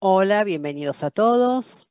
Hola, bienvenidos a todos.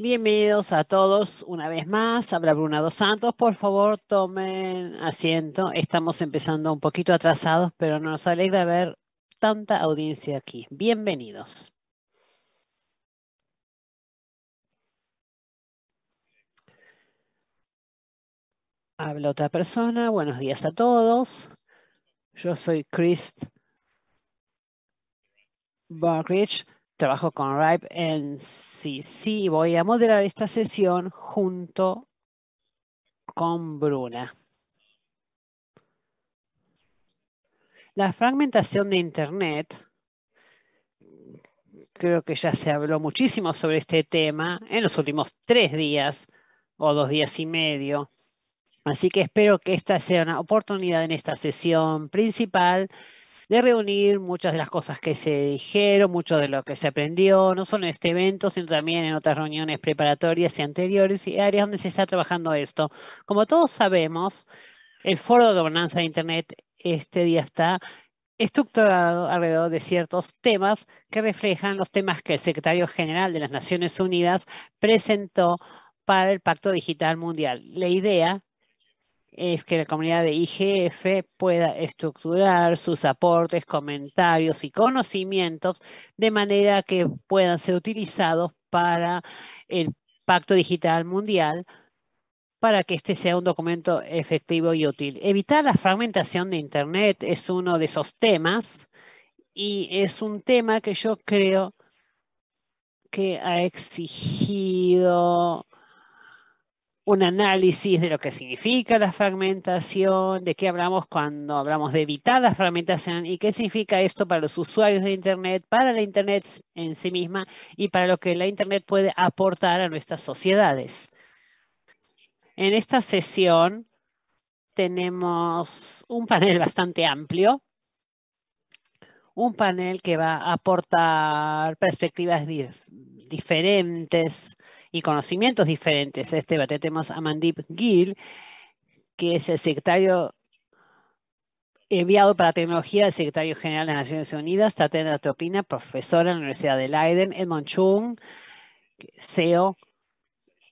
Bienvenidos a todos una vez más. Habla Bruna Dos Santos. Por favor, tomen asiento. Estamos empezando un poquito atrasados, pero nos alegra ver tanta audiencia aquí. Bienvenidos. Habla otra persona. Buenos días a todos. Yo soy Chris Barkridge. Trabajo con RIPE en CC y voy a moderar esta sesión junto con Bruna. La fragmentación de Internet, creo que ya se habló muchísimo sobre este tema en los últimos tres días o dos días y medio. Así que espero que esta sea una oportunidad en esta sesión principal de reunir muchas de las cosas que se dijeron, mucho de lo que se aprendió, no solo en este evento, sino también en otras reuniones preparatorias y anteriores y áreas donde se está trabajando esto. Como todos sabemos, el Foro de Gobernanza de Internet este día está estructurado alrededor de ciertos temas que reflejan los temas que el secretario general de las Naciones Unidas presentó para el Pacto Digital Mundial. La idea es que la comunidad de IGF pueda estructurar sus aportes, comentarios y conocimientos de manera que puedan ser utilizados para el Pacto Digital Mundial para que este sea un documento efectivo y útil. Evitar la fragmentación de Internet es uno de esos temas y es un tema que yo creo que ha exigido un análisis de lo que significa la fragmentación, de qué hablamos cuando hablamos de evitar la fragmentación y qué significa esto para los usuarios de Internet, para la Internet en sí misma y para lo que la Internet puede aportar a nuestras sociedades. En esta sesión tenemos un panel bastante amplio, un panel que va a aportar perspectivas diferentes y conocimientos diferentes. Este debate tenemos a Mandip Gill, que es el secretario enviado para tecnología del secretario general de las Naciones Unidas, Tatiana Tropina, profesora en la Universidad de Leiden, Edmond Chung, CEO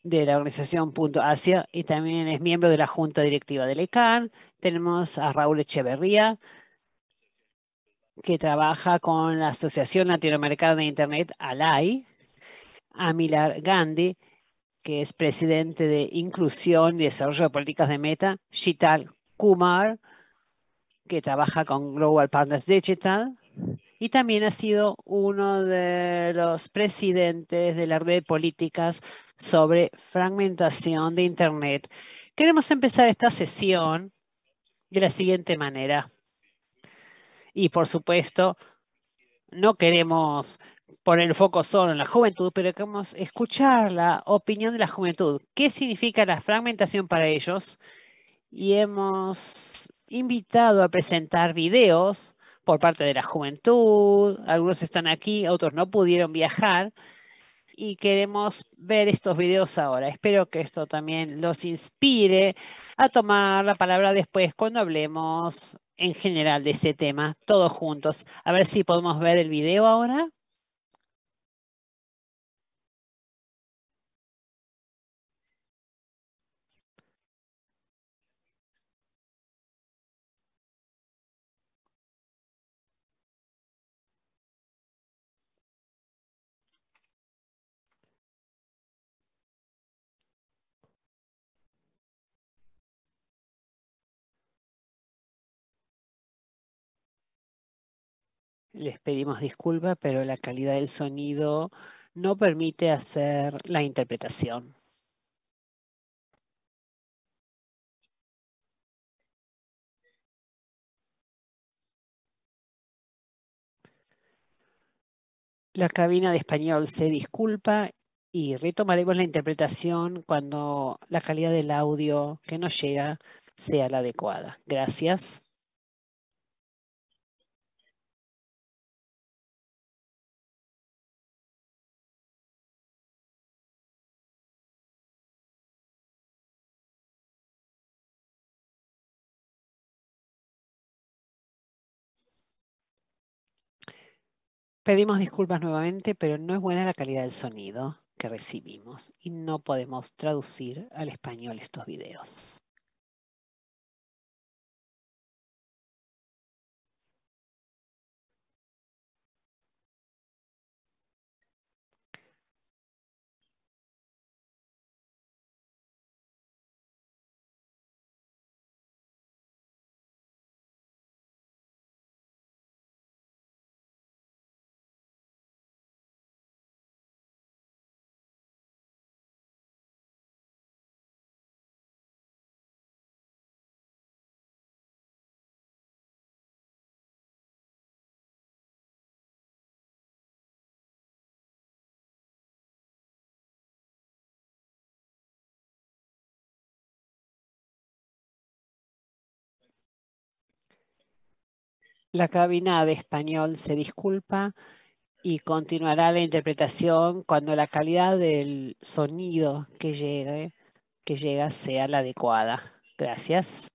de la organización Punto Asia y también es miembro de la Junta Directiva del ECAN. Tenemos a Raúl Echeverría, que trabaja con la Asociación Latinoamericana de Internet, ALAI, Amilar Gandhi, que es presidente de Inclusión y Desarrollo de Políticas de Meta, Shital Kumar, que trabaja con Global Partners Digital, y también ha sido uno de los presidentes de la red de políticas sobre fragmentación de Internet. Queremos empezar esta sesión de la siguiente manera. Y por supuesto, no queremos poner el foco solo en la juventud, pero queremos escuchar la opinión de la juventud. ¿Qué significa la fragmentación para ellos? Y hemos invitado a presentar videos por parte de la juventud. Algunos están aquí, otros no pudieron viajar. Y queremos ver estos videos ahora. Espero que esto también los inspire a tomar la palabra después cuando hablemos en general de este tema, todos juntos. A ver si podemos ver el video ahora. Les pedimos disculpas, pero la calidad del sonido no permite hacer la interpretación. La cabina de español se disculpa y retomaremos la interpretación cuando la calidad del audio que nos llega sea la adecuada. Gracias. Pedimos disculpas nuevamente, pero no es buena la calidad del sonido que recibimos y no podemos traducir al español estos videos. La cabina de español se disculpa y continuará la interpretación cuando la calidad del sonido que llegue, que llega sea la adecuada. Gracias.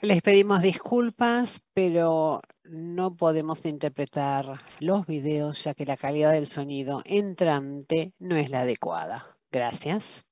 Les pedimos disculpas, pero no podemos interpretar los videos ya que la calidad del sonido entrante no es la adecuada. Gracias.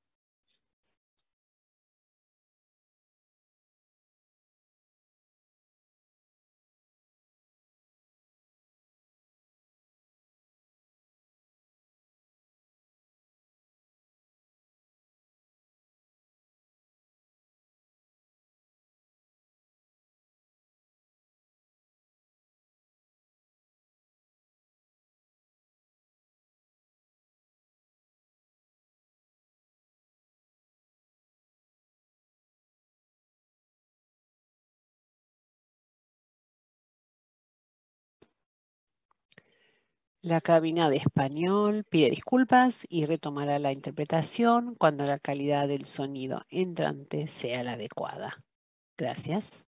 La cabina de español pide disculpas y retomará la interpretación cuando la calidad del sonido entrante sea la adecuada. Gracias.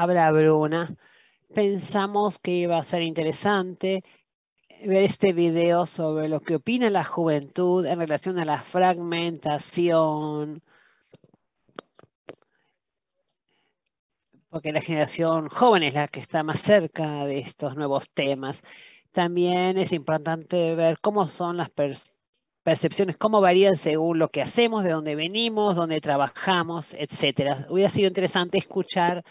Habla Bruna. pensamos que iba a ser interesante ver este video sobre lo que opina la juventud en relación a la fragmentación, porque la generación joven es la que está más cerca de estos nuevos temas. También es importante ver cómo son las percepciones, cómo varían según lo que hacemos, de dónde venimos, dónde trabajamos, etc. Hubiera sido interesante escuchar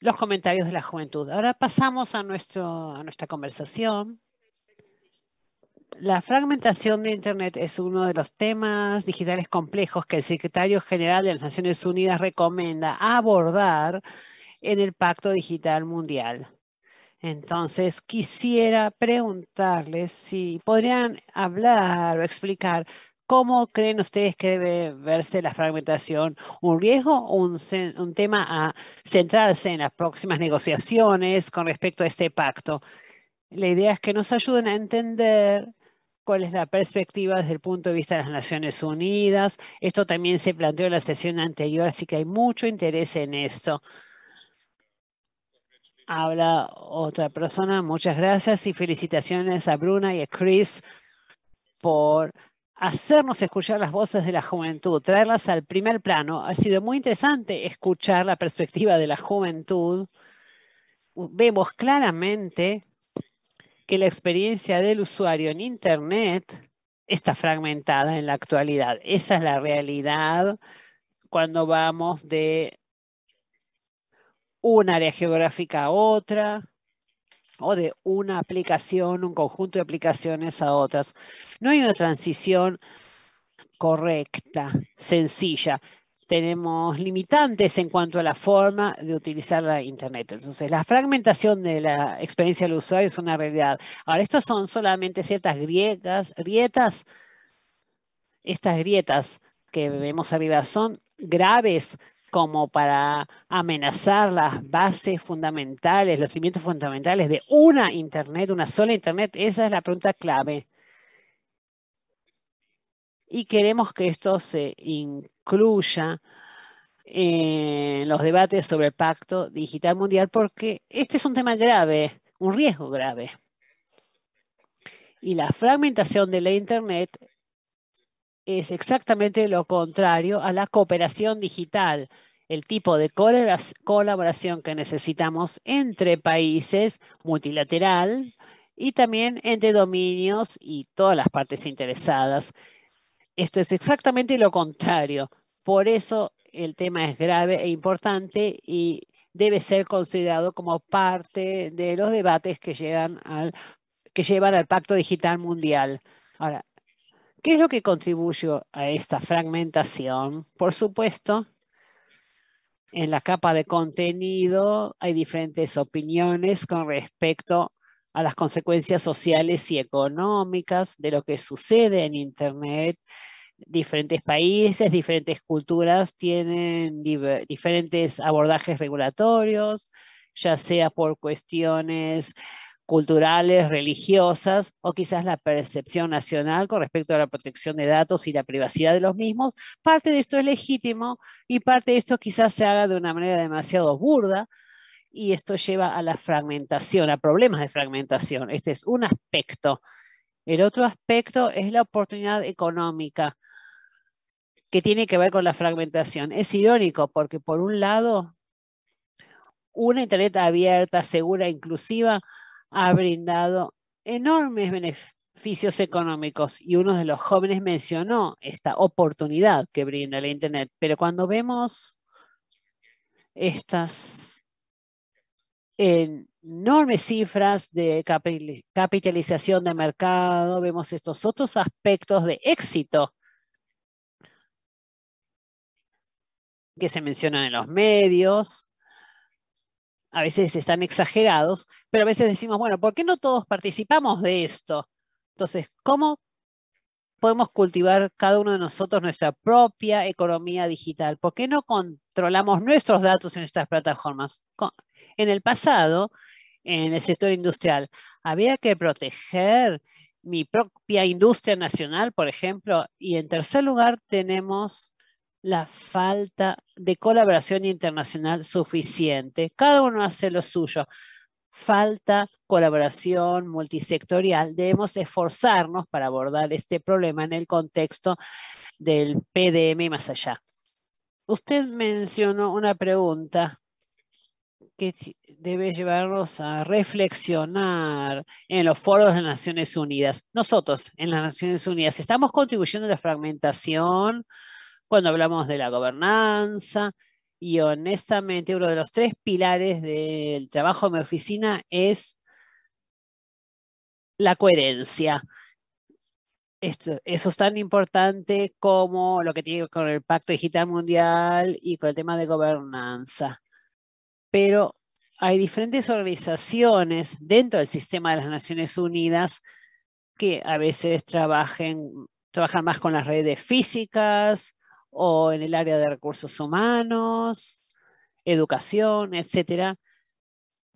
los comentarios de la juventud. Ahora pasamos a, nuestro, a nuestra conversación. La fragmentación de Internet es uno de los temas digitales complejos que el secretario general de las Naciones Unidas recomienda abordar en el Pacto Digital Mundial. Entonces, quisiera preguntarles si podrían hablar o explicar cómo creen ustedes que debe verse la fragmentación, un riesgo o un, un tema a centrarse en las próximas negociaciones con respecto a este pacto. La idea es que nos ayuden a entender cuál es la perspectiva desde el punto de vista de las Naciones Unidas. Esto también se planteó en la sesión anterior, así que hay mucho interés en esto. Habla otra persona. Muchas gracias y felicitaciones a Bruna y a Chris por hacernos escuchar las voces de la juventud, traerlas al primer plano. Ha sido muy interesante escuchar la perspectiva de la juventud. Vemos claramente que la experiencia del usuario en Internet está fragmentada en la actualidad. Esa es la realidad cuando vamos de un área geográfica a otra o de una aplicación, un conjunto de aplicaciones a otras. No hay una transición correcta, sencilla tenemos limitantes en cuanto a la forma de utilizar la Internet. Entonces, la fragmentación de la experiencia del usuario es una realidad. Ahora, estas son solamente ciertas grietas, grietas. Estas grietas que vemos arriba son graves como para amenazar las bases fundamentales, los cimientos fundamentales de una Internet, una sola Internet. Esa es la pregunta clave. Y queremos que esto se incluya en los debates sobre el Pacto Digital Mundial porque este es un tema grave, un riesgo grave. Y la fragmentación de la Internet es exactamente lo contrario a la cooperación digital, el tipo de colaboración que necesitamos entre países multilateral y también entre dominios y todas las partes interesadas. Esto es exactamente lo contrario. Por eso el tema es grave e importante y debe ser considerado como parte de los debates que, llegan al, que llevan al Pacto Digital Mundial. Ahora, ¿qué es lo que contribuye a esta fragmentación? Por supuesto, en la capa de contenido hay diferentes opiniones con respecto a las consecuencias sociales y económicas de lo que sucede en Internet. Diferentes países, diferentes culturas tienen diferentes abordajes regulatorios, ya sea por cuestiones culturales, religiosas o quizás la percepción nacional con respecto a la protección de datos y la privacidad de los mismos. Parte de esto es legítimo y parte de esto quizás se haga de una manera demasiado burda, y esto lleva a la fragmentación, a problemas de fragmentación. Este es un aspecto. El otro aspecto es la oportunidad económica que tiene que ver con la fragmentación. Es irónico porque por un lado, una Internet abierta, segura, inclusiva, ha brindado enormes beneficios económicos y uno de los jóvenes mencionó esta oportunidad que brinda la Internet. Pero cuando vemos estas enormes cifras de capitalización de mercado, vemos estos otros aspectos de éxito que se mencionan en los medios, a veces están exagerados, pero a veces decimos, bueno, ¿por qué no todos participamos de esto? Entonces, ¿cómo podemos cultivar cada uno de nosotros nuestra propia economía digital? ¿Por qué no controlamos nuestros datos en estas plataformas? En el pasado, en el sector industrial, había que proteger mi propia industria nacional, por ejemplo, y en tercer lugar tenemos la falta de colaboración internacional suficiente. Cada uno hace lo suyo. Falta colaboración multisectorial. Debemos esforzarnos para abordar este problema en el contexto del PDM y más allá. Usted mencionó una pregunta que debe llevarnos a reflexionar en los foros de Naciones Unidas. Nosotros, en las Naciones Unidas, estamos contribuyendo a la fragmentación cuando hablamos de la gobernanza y honestamente uno de los tres pilares del trabajo de mi oficina es la coherencia. Esto, eso es tan importante como lo que tiene con el Pacto Digital Mundial y con el tema de gobernanza pero hay diferentes organizaciones dentro del sistema de las Naciones Unidas que a veces trabajan más con las redes físicas o en el área de recursos humanos, educación, etcétera.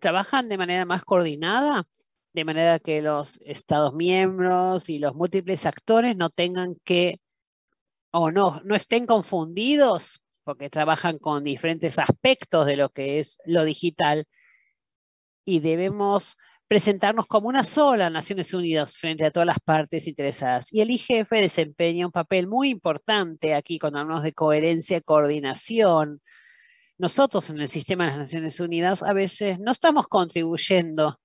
Trabajan de manera más coordinada, de manera que los Estados miembros y los múltiples actores no tengan que o no, no estén confundidos porque trabajan con diferentes aspectos de lo que es lo digital y debemos presentarnos como una sola Naciones Unidas frente a todas las partes interesadas. Y el IGF desempeña un papel muy importante aquí cuando hablamos de coherencia y coordinación. Nosotros en el sistema de las Naciones Unidas a veces no estamos contribuyendo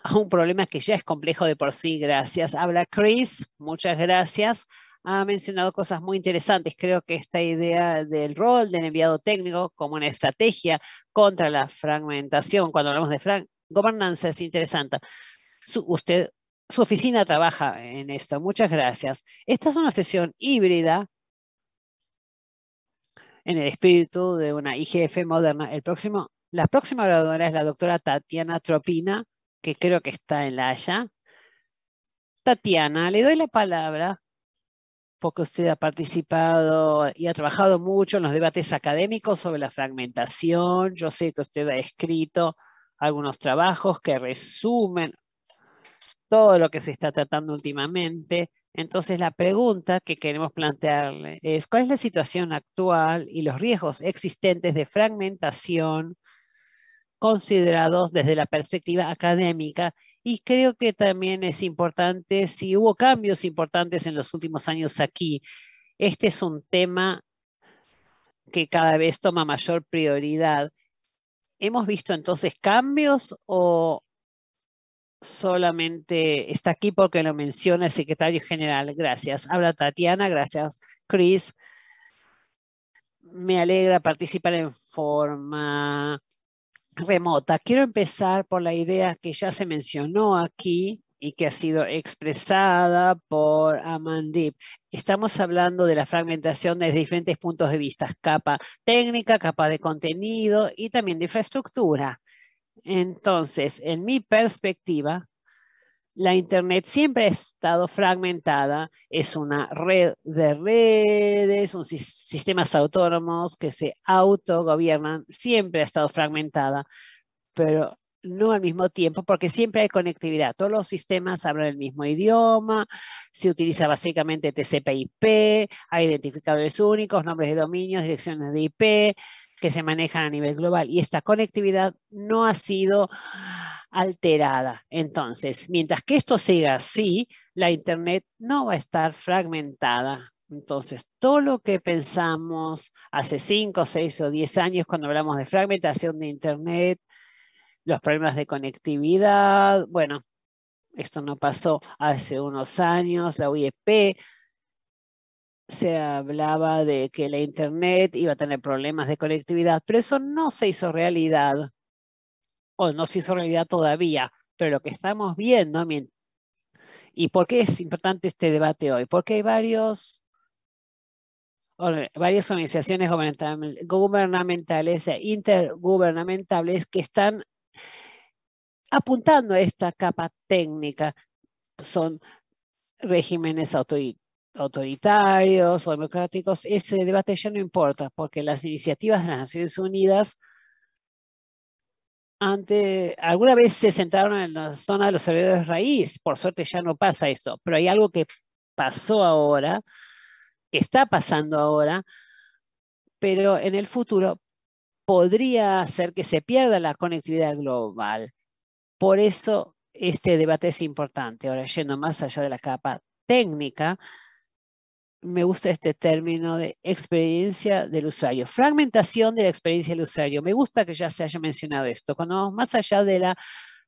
a un problema que ya es complejo de por sí. Gracias. Habla Chris. Muchas gracias ha mencionado cosas muy interesantes. Creo que esta idea del rol del enviado técnico como una estrategia contra la fragmentación, cuando hablamos de gobernanza, es interesante. Su, usted, su oficina trabaja en esto. Muchas gracias. Esta es una sesión híbrida en el espíritu de una IGF moderna. El próximo, la próxima oradora es la doctora Tatiana Tropina, que creo que está en la Haya. Tatiana, le doy la palabra porque usted ha participado y ha trabajado mucho en los debates académicos sobre la fragmentación. Yo sé que usted ha escrito algunos trabajos que resumen todo lo que se está tratando últimamente. Entonces, la pregunta que queremos plantearle es, ¿cuál es la situación actual y los riesgos existentes de fragmentación considerados desde la perspectiva académica y creo que también es importante, si hubo cambios importantes en los últimos años aquí, este es un tema que cada vez toma mayor prioridad. ¿Hemos visto entonces cambios o solamente está aquí porque lo menciona el secretario general? Gracias. Habla Tatiana, gracias Chris. Me alegra participar en forma remota. Quiero empezar por la idea que ya se mencionó aquí y que ha sido expresada por Amandip. Estamos hablando de la fragmentación desde diferentes puntos de vista, capa técnica, capa de contenido y también de infraestructura. Entonces, en mi perspectiva, la Internet siempre ha estado fragmentada, es una red de redes, son sistemas autónomos que se autogobiernan, siempre ha estado fragmentada, pero no al mismo tiempo, porque siempre hay conectividad. Todos los sistemas hablan el mismo idioma, se utiliza básicamente TCP/IP, hay identificadores únicos, nombres de dominios, direcciones de IP que se manejan a nivel global y esta conectividad no ha sido alterada. Entonces, mientras que esto siga así, la Internet no va a estar fragmentada. Entonces, todo lo que pensamos hace 5, 6 o 10 años cuando hablamos de fragmentación de Internet, los problemas de conectividad, bueno, esto no pasó hace unos años, la UIP se hablaba de que la Internet iba a tener problemas de conectividad, pero eso no se hizo realidad o no se hizo realidad todavía, pero lo que estamos viendo, ¿y por qué es importante este debate hoy? Porque hay varios, varias organizaciones gubernamentales e intergubernamentales que están apuntando a esta capa técnica. Son regímenes autoritarios o democráticos. Ese debate ya no importa, porque las iniciativas de las Naciones Unidas alguna vez se sentaron en la zona de los servidores raíz, por suerte ya no pasa esto, pero hay algo que pasó ahora que está pasando ahora, pero en el futuro podría hacer que se pierda la conectividad global. Por eso este debate es importante. Ahora, yendo más allá de la capa técnica, me gusta este término de experiencia del usuario. Fragmentación de la experiencia del usuario. Me gusta que ya se haya mencionado esto. Cuando vamos más allá de la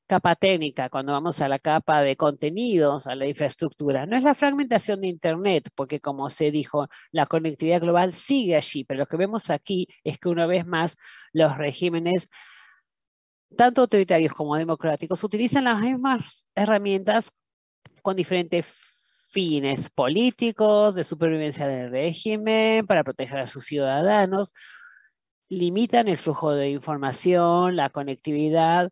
capa técnica, cuando vamos a la capa de contenidos, a la infraestructura, no es la fragmentación de Internet, porque como se dijo, la conectividad global sigue allí, pero lo que vemos aquí es que una vez más los regímenes, tanto autoritarios como democráticos, utilizan las mismas herramientas con diferentes fines políticos, de supervivencia del régimen, para proteger a sus ciudadanos, limitan el flujo de información, la conectividad,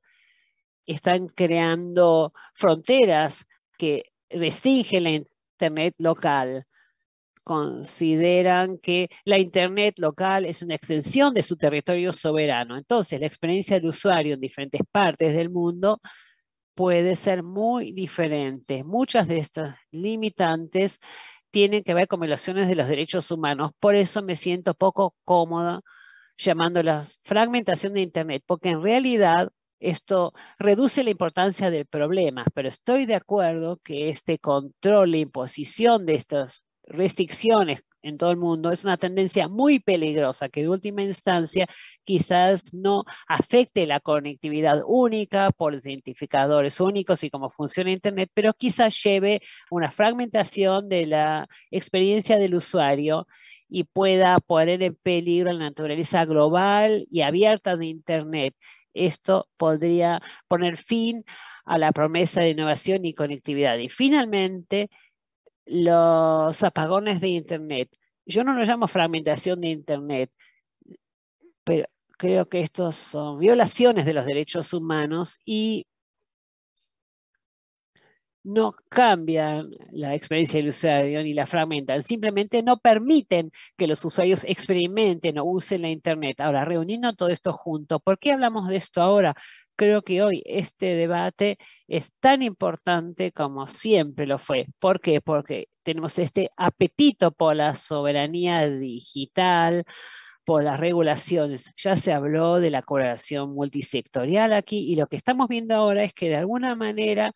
están creando fronteras que restringen la Internet local. Consideran que la Internet local es una extensión de su territorio soberano. Entonces, la experiencia del usuario en diferentes partes del mundo puede ser muy diferente. Muchas de estas limitantes tienen que ver con violaciones de los derechos humanos. Por eso me siento poco cómoda llamándola fragmentación de Internet, porque en realidad esto reduce la importancia del problema, pero estoy de acuerdo que este control e imposición de estas restricciones en todo el mundo es una tendencia muy peligrosa que en última instancia quizás no afecte la conectividad única por identificadores únicos y cómo funciona Internet, pero quizás lleve una fragmentación de la experiencia del usuario y pueda poner en peligro la naturaleza global y abierta de Internet. Esto podría poner fin a la promesa de innovación y conectividad. Y finalmente, los apagones de Internet. Yo no lo llamo fragmentación de Internet, pero creo que estos son violaciones de los derechos humanos y no cambian la experiencia del usuario ni la fragmentan, simplemente no permiten que los usuarios experimenten o usen la Internet. Ahora, reuniendo todo esto junto, ¿por qué hablamos de esto ahora? Creo que hoy este debate es tan importante como siempre lo fue. ¿Por qué? Porque tenemos este apetito por la soberanía digital, por las regulaciones. Ya se habló de la colaboración multisectorial aquí y lo que estamos viendo ahora es que de alguna manera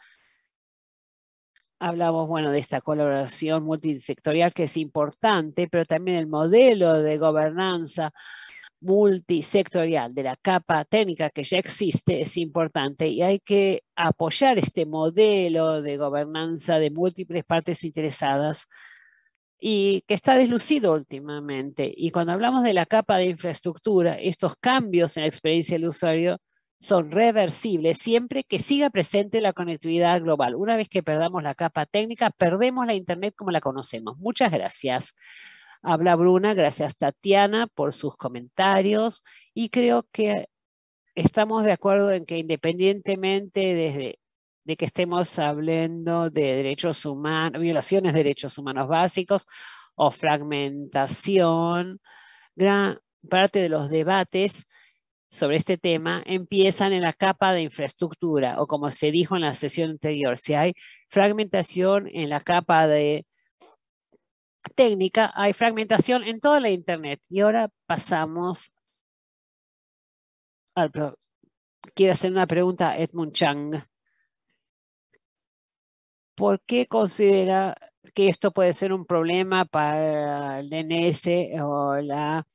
hablamos, bueno, de esta colaboración multisectorial que es importante, pero también el modelo de gobernanza multisectorial de la capa técnica que ya existe es importante y hay que apoyar este modelo de gobernanza de múltiples partes interesadas y que está deslucido últimamente. Y cuando hablamos de la capa de infraestructura, estos cambios en la experiencia del usuario son reversibles siempre que siga presente la conectividad global. Una vez que perdamos la capa técnica, perdemos la Internet como la conocemos. Muchas gracias. Habla Bruna, gracias Tatiana por sus comentarios. Y creo que estamos de acuerdo en que independientemente desde de que estemos hablando de derechos violaciones de derechos humanos básicos o fragmentación, gran parte de los debates sobre este tema empiezan en la capa de infraestructura o como se dijo en la sesión anterior, si hay fragmentación en la capa de técnica, hay fragmentación en toda la Internet. Y ahora pasamos al... Quiero hacer una pregunta a Edmund Chang. ¿Por qué considera que esto puede ser un problema para el DNS o la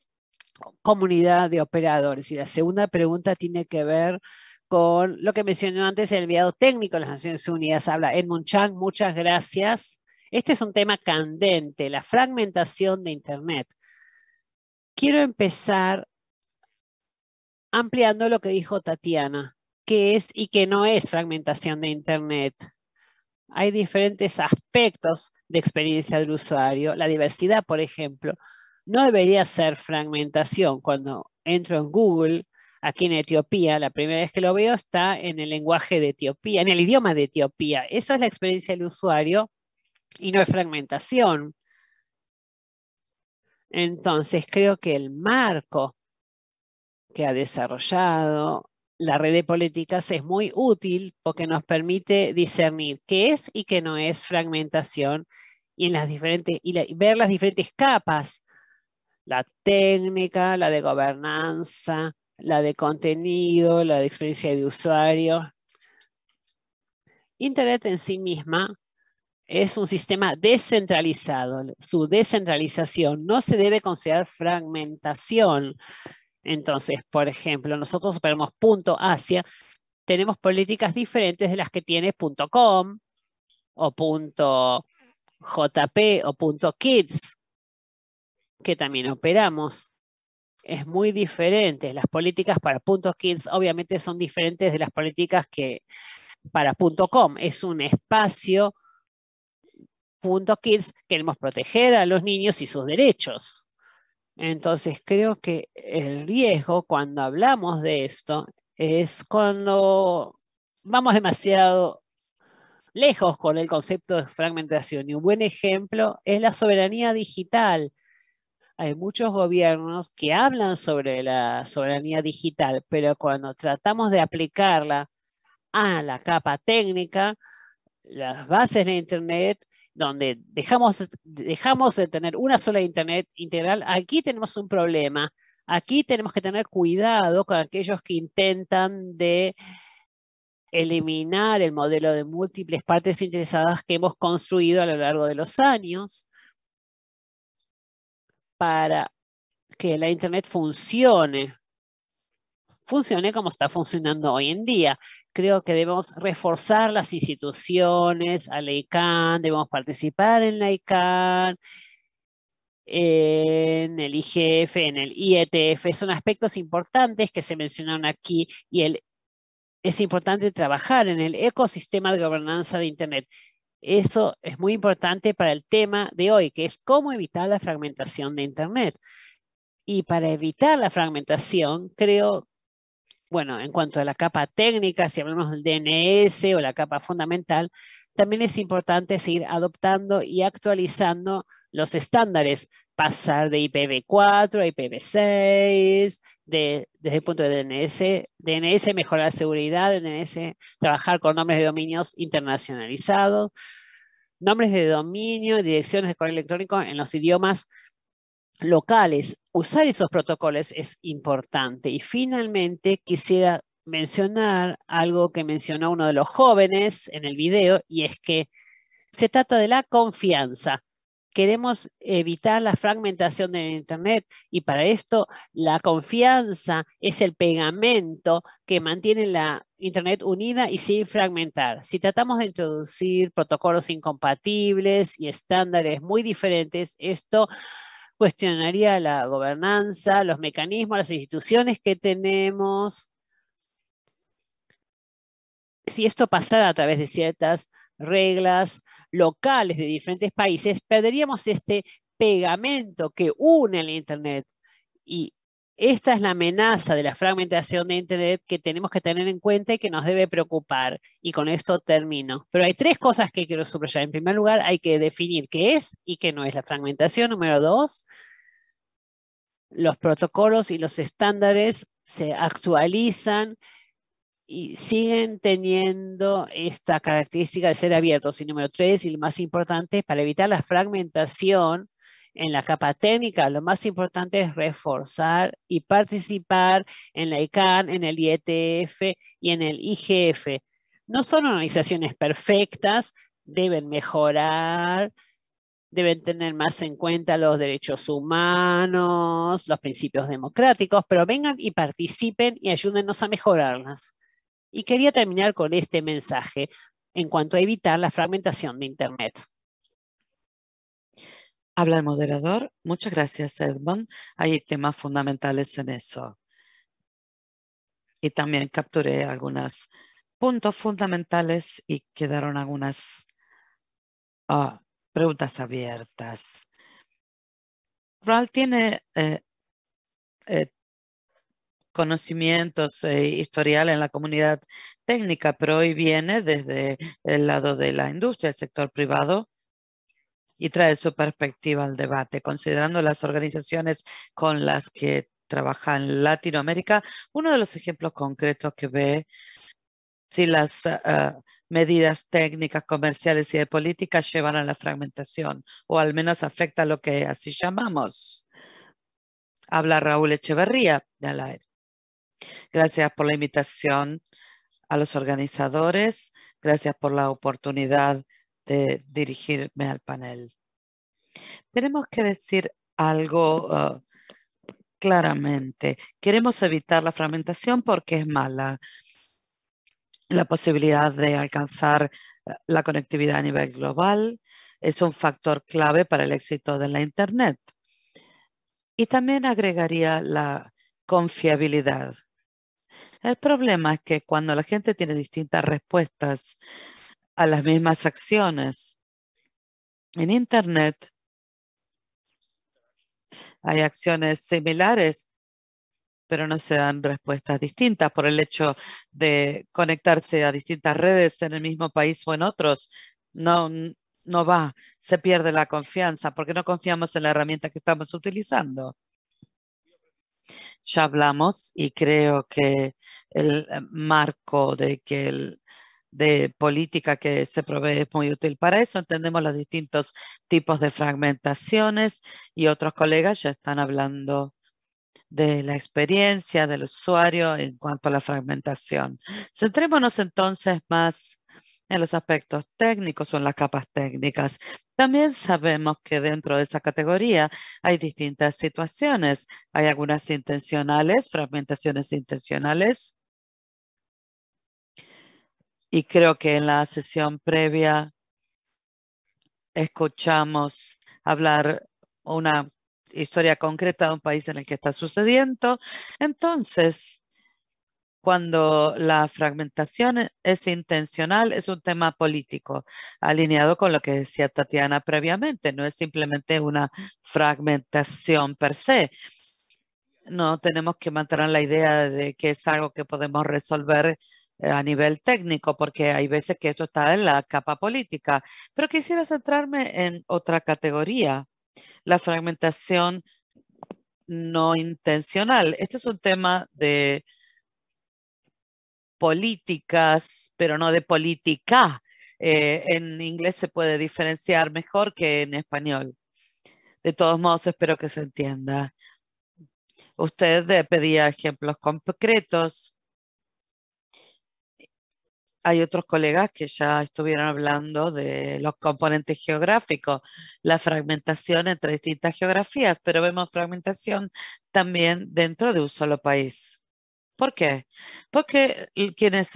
comunidad de operadores? Y la segunda pregunta tiene que ver con lo que mencionó antes el enviado técnico de las Naciones Unidas. Habla Edmund Chang, muchas gracias. Este es un tema candente, la fragmentación de Internet. Quiero empezar ampliando lo que dijo Tatiana, qué es y qué no es fragmentación de Internet. Hay diferentes aspectos de experiencia del usuario. La diversidad, por ejemplo, no debería ser fragmentación. Cuando entro en Google, aquí en Etiopía, la primera vez que lo veo está en el lenguaje de Etiopía, en el idioma de Etiopía. Eso es la experiencia del usuario y no es fragmentación. Entonces, creo que el marco que ha desarrollado la red de políticas es muy útil porque nos permite discernir qué es y qué no es fragmentación y, en las diferentes, y ver las diferentes capas, la técnica, la de gobernanza, la de contenido, la de experiencia de usuario. Internet en sí misma es un sistema descentralizado. Su descentralización no se debe considerar fragmentación. Entonces, por ejemplo, nosotros operamos punto Asia, tenemos políticas diferentes de las que tiene punto .com o .jp o .kids, que también operamos. Es muy diferente. Las políticas para .kids obviamente son diferentes de las políticas que para .com. Es un espacio punto .kids queremos proteger a los niños y sus derechos. Entonces creo que el riesgo cuando hablamos de esto es cuando vamos demasiado lejos con el concepto de fragmentación. Y un buen ejemplo es la soberanía digital. Hay muchos gobiernos que hablan sobre la soberanía digital, pero cuando tratamos de aplicarla a la capa técnica, las bases de Internet, donde dejamos, dejamos de tener una sola Internet integral, aquí tenemos un problema. Aquí tenemos que tener cuidado con aquellos que intentan de eliminar el modelo de múltiples partes interesadas que hemos construido a lo largo de los años para que la Internet funcione, funcione como está funcionando hoy en día. Creo que debemos reforzar las instituciones, a la ICANN, debemos participar en la ICANN, en el IGF, en el IETF. Son aspectos importantes que se mencionaron aquí y el es importante trabajar en el ecosistema de gobernanza de Internet. Eso es muy importante para el tema de hoy, que es cómo evitar la fragmentación de Internet. Y para evitar la fragmentación, creo, bueno, en cuanto a la capa técnica, si hablamos del DNS o la capa fundamental, también es importante seguir adoptando y actualizando los estándares pasar de IPv4 a IPv6, desde el punto de DNS, DNS mejorar seguridad, DNS trabajar con nombres de dominios internacionalizados, nombres de dominio direcciones de correo electrónico en los idiomas locales. Usar esos protocolos es importante. Y finalmente quisiera mencionar algo que mencionó uno de los jóvenes en el video y es que se trata de la confianza queremos evitar la fragmentación de Internet y para esto la confianza es el pegamento que mantiene la Internet unida y sin fragmentar. Si tratamos de introducir protocolos incompatibles y estándares muy diferentes, esto cuestionaría la gobernanza, los mecanismos, las instituciones que tenemos. Si esto pasara a través de ciertas reglas locales de diferentes países, perderíamos este pegamento que une el Internet. Y esta es la amenaza de la fragmentación de Internet que tenemos que tener en cuenta y que nos debe preocupar. Y con esto termino. Pero hay tres cosas que quiero subrayar. En primer lugar, hay que definir qué es y qué no es la fragmentación. Número dos, los protocolos y los estándares se actualizan y siguen teniendo esta característica de ser abiertos. Y número tres, y lo más importante, para evitar la fragmentación en la capa técnica, lo más importante es reforzar y participar en la ICANN, en el IETF y en el IGF. No son organizaciones perfectas, deben mejorar, deben tener más en cuenta los derechos humanos, los principios democráticos, pero vengan y participen y ayúdenos a mejorarlas. Y quería terminar con este mensaje en cuanto a evitar la fragmentación de Internet. Habla el moderador. Muchas gracias, Edmond. Hay temas fundamentales en eso. Y también capturé algunos puntos fundamentales y quedaron algunas ah, preguntas abiertas. RAL tiene eh, eh, conocimientos e historial en la comunidad técnica, pero hoy viene desde el lado de la industria, el sector privado, y trae su perspectiva al debate, considerando las organizaciones con las que trabaja en Latinoamérica. Uno de los ejemplos concretos que ve si las ah, medidas técnicas, comerciales y de política llevan a la fragmentación, o al menos afecta lo que así llamamos. Habla Raúl Echeverría de Alaer. Gracias por la invitación a los organizadores. Gracias por la oportunidad de dirigirme al panel. Tenemos que decir algo uh, claramente. Queremos evitar la fragmentación porque es mala. La posibilidad de alcanzar uh, la conectividad a nivel global es un factor clave para el éxito de la Internet. Y también agregaría la confiabilidad. El problema es que cuando la gente tiene distintas respuestas a las mismas acciones en Internet, hay acciones similares, pero no se dan respuestas distintas por el hecho de conectarse a distintas redes en el mismo país o en otros. No, no va, se pierde la confianza porque no confiamos en la herramienta que estamos utilizando. Ya hablamos y creo que el eh, marco de que el, de política que se provee es muy útil para eso. Entendemos los distintos tipos de fragmentaciones y otros colegas ya están hablando de la experiencia del usuario en cuanto a la fragmentación. Centrémonos entonces más en los aspectos técnicos o en las capas técnicas. También sabemos que dentro de esa categoría hay distintas situaciones. Hay algunas intencionales, fragmentaciones intencionales. Y creo que en la sesión previa escuchamos hablar una historia concreta de un país en el que está sucediendo. Entonces, cuando la fragmentación es intencional, es un tema político, alineado con lo que decía Tatiana previamente. No es simplemente una fragmentación per se. No tenemos que mantener la idea de que es algo que podemos resolver a nivel técnico, porque hay veces que esto está en la capa política. Pero quisiera centrarme en otra categoría, la fragmentación no intencional. Este es un tema de políticas, pero no de política. Eh, en inglés se puede diferenciar mejor que en español. De todos modos, espero que se entienda. Usted pedía ejemplos concretos. Hay otros colegas que ya estuvieron hablando de los componentes geográficos, la fragmentación entre distintas geografías, pero vemos fragmentación también dentro de un solo país. ¿Por qué? Porque quienes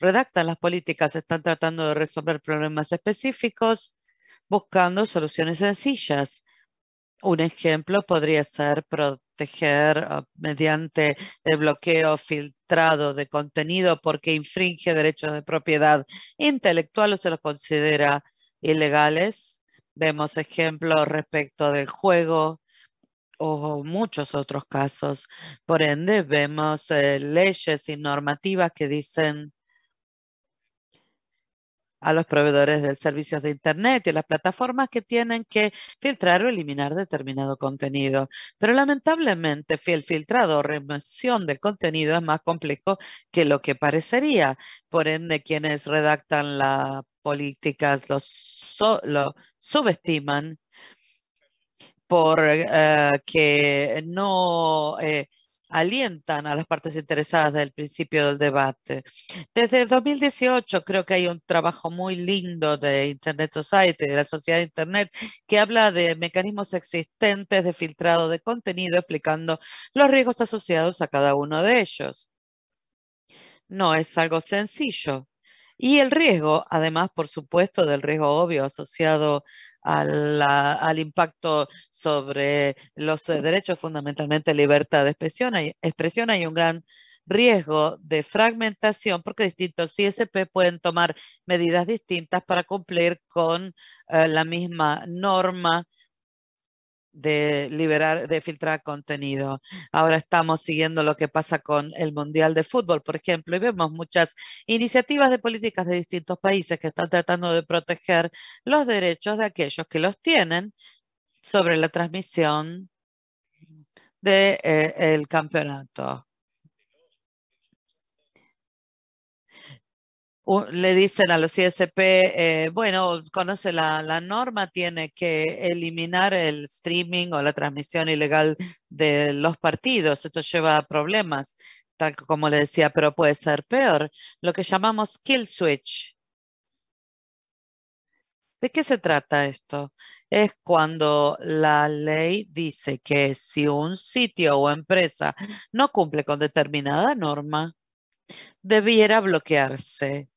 redactan las políticas están tratando de resolver problemas específicos buscando soluciones sencillas. Un ejemplo podría ser proteger ah, mediante el bloqueo filtrado de contenido porque infringe derechos de propiedad intelectual o se los considera ilegales. Vemos ejemplos respecto del juego, o muchos otros casos. Por ende, vemos eh, leyes y normativas que dicen a los proveedores de servicios de Internet y las plataformas que tienen que filtrar o eliminar determinado contenido. Pero lamentablemente, el filtrado o remoción del contenido es más complejo que lo que parecería. Por ende, quienes redactan las políticas los lo subestiman por eh, que no eh, alientan a las partes interesadas del principio del debate. Desde 2018 creo que hay un trabajo muy lindo de Internet Society, de la sociedad de Internet, que habla de mecanismos existentes de filtrado de contenido, explicando los riesgos asociados a cada uno de ellos. No es algo sencillo. Y el riesgo, además, por supuesto, del riesgo obvio asociado al, impacto sobre los eh, derechos, fundamentalmente libertad de expresión. Hay, expresión, hay un gran riesgo de fragmentación porque distintos ISP pueden tomar medidas distintas para cumplir con eh, la misma norma de liberar, de filtrar contenido. Ahora estamos siguiendo lo que pasa con el Mundial de Fútbol, por ejemplo, y vemos muchas iniciativas de políticas de distintos países que están tratando de proteger los derechos de aquellos que los tienen sobre la transmisión del de, eh, campeonato. Le dicen a los ISP, eh, bueno, conoce la, la, norma, tiene que eliminar el streaming o la transmisión ilegal de los partidos. Esto lleva a problemas, tal como le decía, pero puede ser peor. Lo que llamamos kill switch. ¿De qué se trata esto? Es cuando la ley dice que si un sitio o empresa no cumple con determinada norma, debiera bloquearse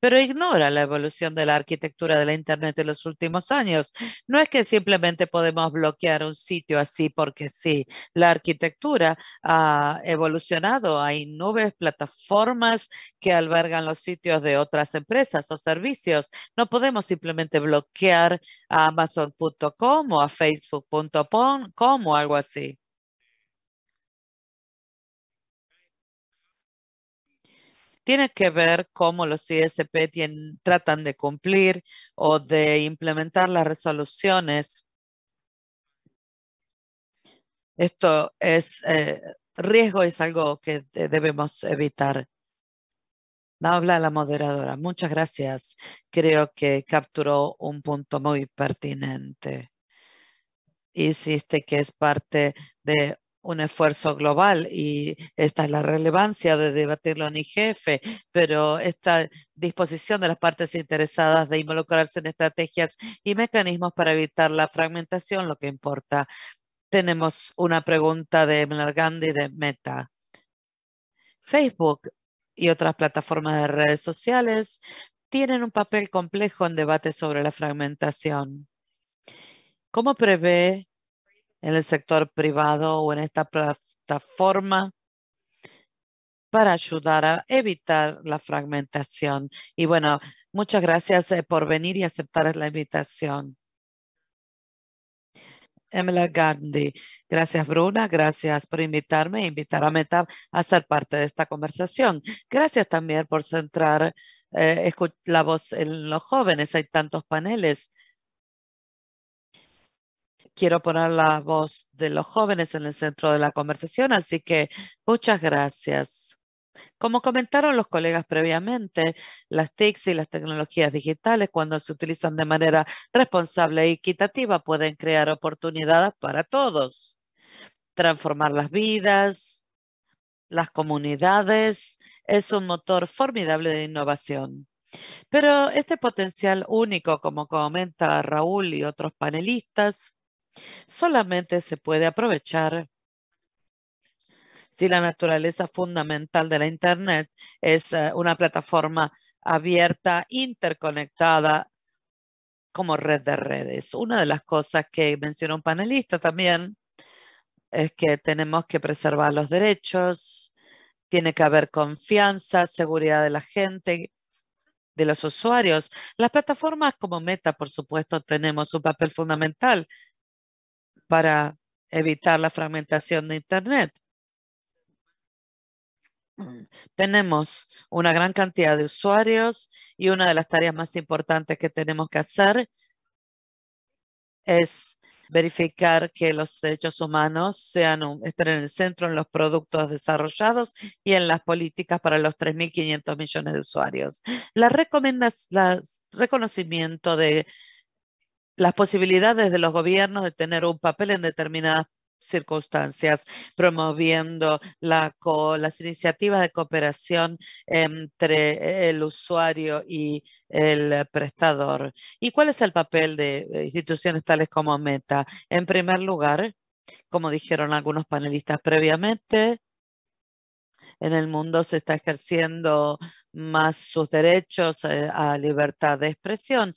pero ignora la evolución de la arquitectura de la Internet en los últimos años. No es que simplemente podemos bloquear un sitio así porque sí. La arquitectura ha evolucionado. Hay nubes, plataformas que albergan los sitios de otras empresas o servicios. No podemos simplemente bloquear a Amazon.com o a Facebook.com o algo así. Tiene que ver cómo los ISP tratan de cumplir o de implementar las resoluciones. Esto es eh, riesgo, es algo que debemos evitar. Habla la moderadora. Muchas gracias. Creo que capturó un punto muy pertinente. Hiciste que es parte de un esfuerzo global y esta es la relevancia de debatirlo en IGF, pero esta disposición de las partes interesadas de involucrarse en estrategias y mecanismos para evitar la fragmentación, lo que importa. Tenemos una pregunta de Emler Gandhi de Meta. Facebook y otras plataformas de redes sociales tienen un papel complejo en debate sobre la fragmentación. ¿Cómo prevé en el sector privado o en esta plataforma para ayudar a evitar la fragmentación. Y bueno, muchas gracias eh, por venir y aceptar la invitación. Emily Gandhi. Gracias, Bruna. Gracias por invitarme e invitar a Meta a ser parte de esta conversación. Gracias también por centrar eh, la voz en los jóvenes. Hay tantos paneles quiero poner la voz de los jóvenes en el centro de la conversación, así que muchas gracias. Como comentaron los colegas previamente, las TICs y las tecnologías digitales, cuando se utilizan de manera responsable y equitativa, pueden crear oportunidades para todos, transformar las vidas, las comunidades. Es un motor formidable de innovación. Pero este potencial único, como comenta Raúl y otros panelistas, solamente se puede aprovechar si la naturaleza fundamental de la Internet es eh, una plataforma abierta, interconectada como red de redes. Una de las cosas que mencionó un panelista también es que tenemos que preservar los derechos, tiene que haber confianza, seguridad de la gente, de los usuarios. Las plataformas como Meta, por supuesto, tenemos un papel fundamental para evitar la fragmentación de Internet. Mm, tenemos una gran cantidad de usuarios y una de las tareas más importantes que tenemos que hacer es verificar que los derechos humanos sean estén en el centro en los productos desarrollados y en las políticas para los 3.500 millones de usuarios. La, la reconocimiento de las posibilidades de los gobiernos de tener un papel en determinadas circunstancias, promoviendo la las iniciativas de cooperación entre el usuario y el prestador. ¿Y cuál es el papel de instituciones tales como Meta? En primer lugar, como dijeron algunos panelistas previamente, en el mundo se está ejerciendo más sus derechos eh, a libertad de expresión,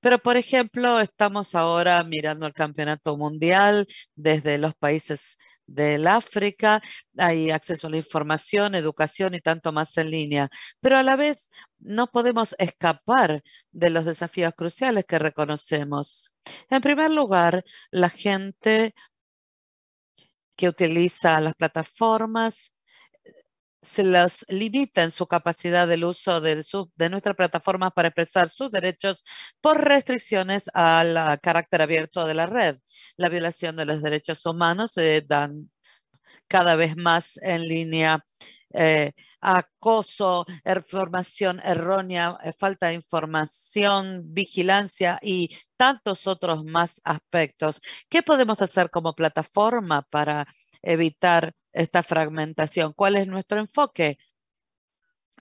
pero, por ejemplo, estamos ahora mirando el campeonato mundial desde los países del África, hay acceso a la información, educación y tanto más en línea, pero a la vez no podemos escapar de los desafíos cruciales que reconocemos. En primer lugar, la gente que utiliza las plataformas se los limita en su capacidad del uso de, de nuestra plataforma para expresar sus derechos por restricciones al carácter abierto de la red. La violación de los derechos humanos se dan cada vez más en línea eh, acoso, información errónea, eh, falta de información, vigilancia y tantos otros más aspectos. ¿Qué podemos hacer como plataforma para evitar esta fragmentación? ¿Cuál es nuestro enfoque?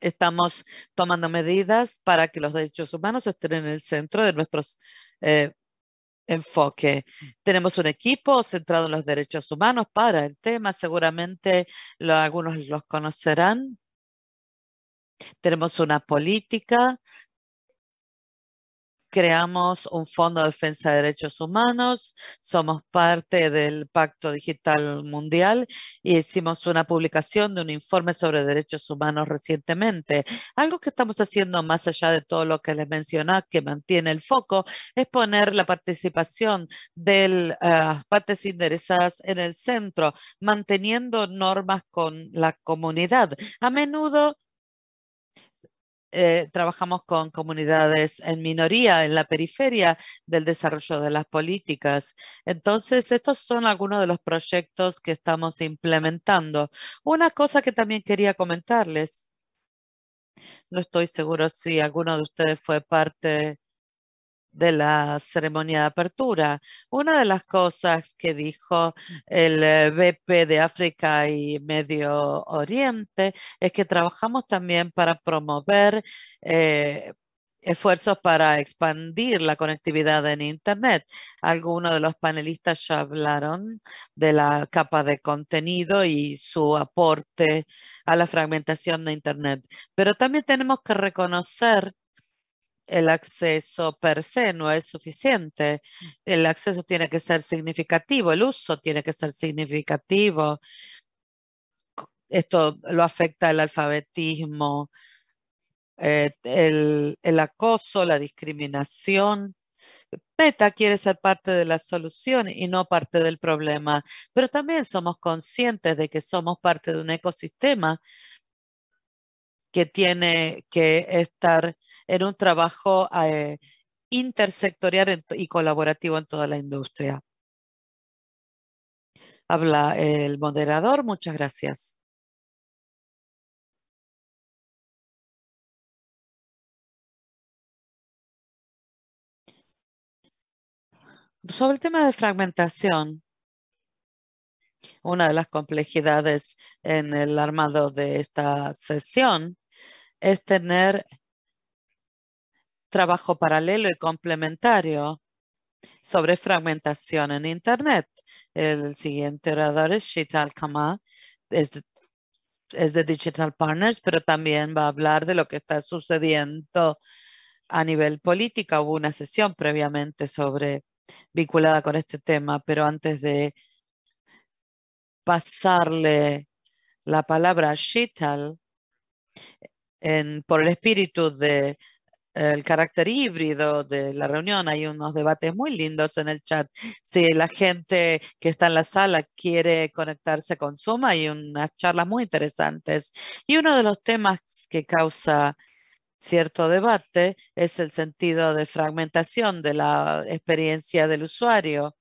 Estamos tomando medidas para que los derechos humanos estén en el centro de nuestros eh, enfoque. Tenemos un equipo centrado en los derechos humanos para el tema. Seguramente algunos los conocerán. Tenemos una política creamos un fondo de defensa de derechos humanos, somos parte del Pacto Digital Mundial y hicimos una publicación de un informe sobre derechos humanos recientemente. Algo que estamos haciendo más allá de todo lo que les mencioné, que mantiene el foco, es poner la participación de las partes interesadas en el centro, manteniendo normas con la comunidad. A menudo eh, trabajamos con comunidades en minoría, en la periferia del desarrollo de las políticas. Entonces, estos son algunos de los proyectos que estamos implementando. Una cosa que también quería comentarles, no estoy seguro si alguno de ustedes fue parte de la ceremonia de apertura. Una de las cosas que dijo el eh, BP de África y Medio Oriente es que trabajamos también para promover eh, esfuerzos para expandir la conectividad en Internet. Algunos de los panelistas ya hablaron de la capa de contenido y su aporte a la fragmentación de Internet. Pero también tenemos que reconocer el acceso per se no es suficiente. El acceso tiene que ser significativo, el uso tiene que ser significativo. Esto lo afecta alfabetismo, eh, el, el acoso, la discriminación. Meta quiere ser parte de la solución y no parte del problema, pero también somos conscientes de que somos parte de un ecosistema que tiene que estar en un trabajo eh, intersectorial y colaborativo en toda la industria. Habla el moderador. Muchas gracias. Sobre el tema de fragmentación, una de las complejidades en el armado de esta sesión es tener trabajo paralelo y complementario sobre fragmentación en Internet. El siguiente orador es Shital Kama, es de, Digital Partners, pero también va a hablar de lo que está sucediendo a nivel política. Hubo una sesión previamente sobre vinculada con este tema, pero antes de pasarle la palabra Shital, por el espíritu de el carácter híbrido de la reunión. Hay unos debates muy lindos en el chat. Si la gente que está en la sala quiere conectarse con Zoom, hay unas charlas muy interesantes. Y uno de los temas que causa cierto debate es el sentido de fragmentación de la experiencia del usuario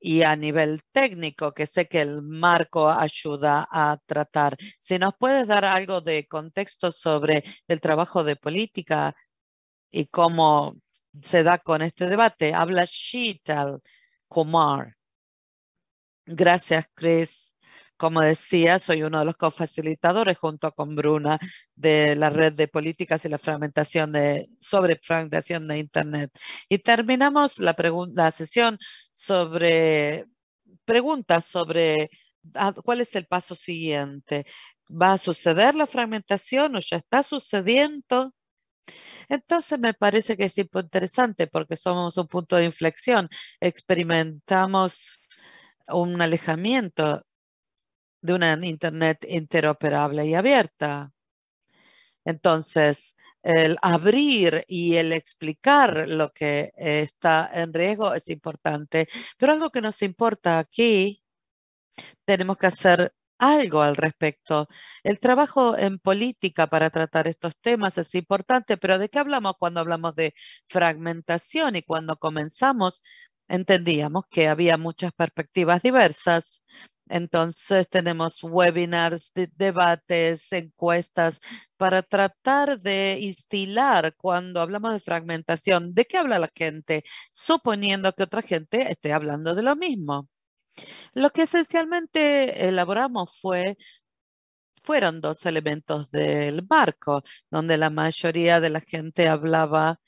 y a nivel técnico, que sé que el marco ayuda a tratar. Si nos puedes dar algo de contexto sobre el trabajo de política y cómo se da con este debate. Habla Sheetal Kumar. Gracias, Chris. Como decía, soy uno de los cofacilitadores junto con Bruna de la red de políticas y la fragmentación de, sobre fragmentación de Internet. Y terminamos la, la sesión sobre preguntas sobre ah, cuál es el paso siguiente. ¿Va a suceder la fragmentación o ya está sucediendo? Entonces me parece que es interesante porque somos un punto de inflexión. Experimentamos un alejamiento de una Internet interoperable y abierta. Entonces, el abrir y el explicar lo que está en riesgo es importante, pero algo que nos importa aquí, tenemos que hacer algo al respecto. El trabajo en política para tratar estos temas es importante, pero ¿de qué hablamos cuando hablamos de fragmentación? Y cuando comenzamos, entendíamos que había muchas perspectivas diversas Entonces tenemos webinars, debates, encuestas para tratar de instilar cuando hablamos de fragmentación. ¿De qué habla la gente? Suponiendo que otra gente esté hablando de lo mismo. Lo que esencialmente elaboramos fue fueron dos elementos del marco, donde la mayoría de la gente hablaba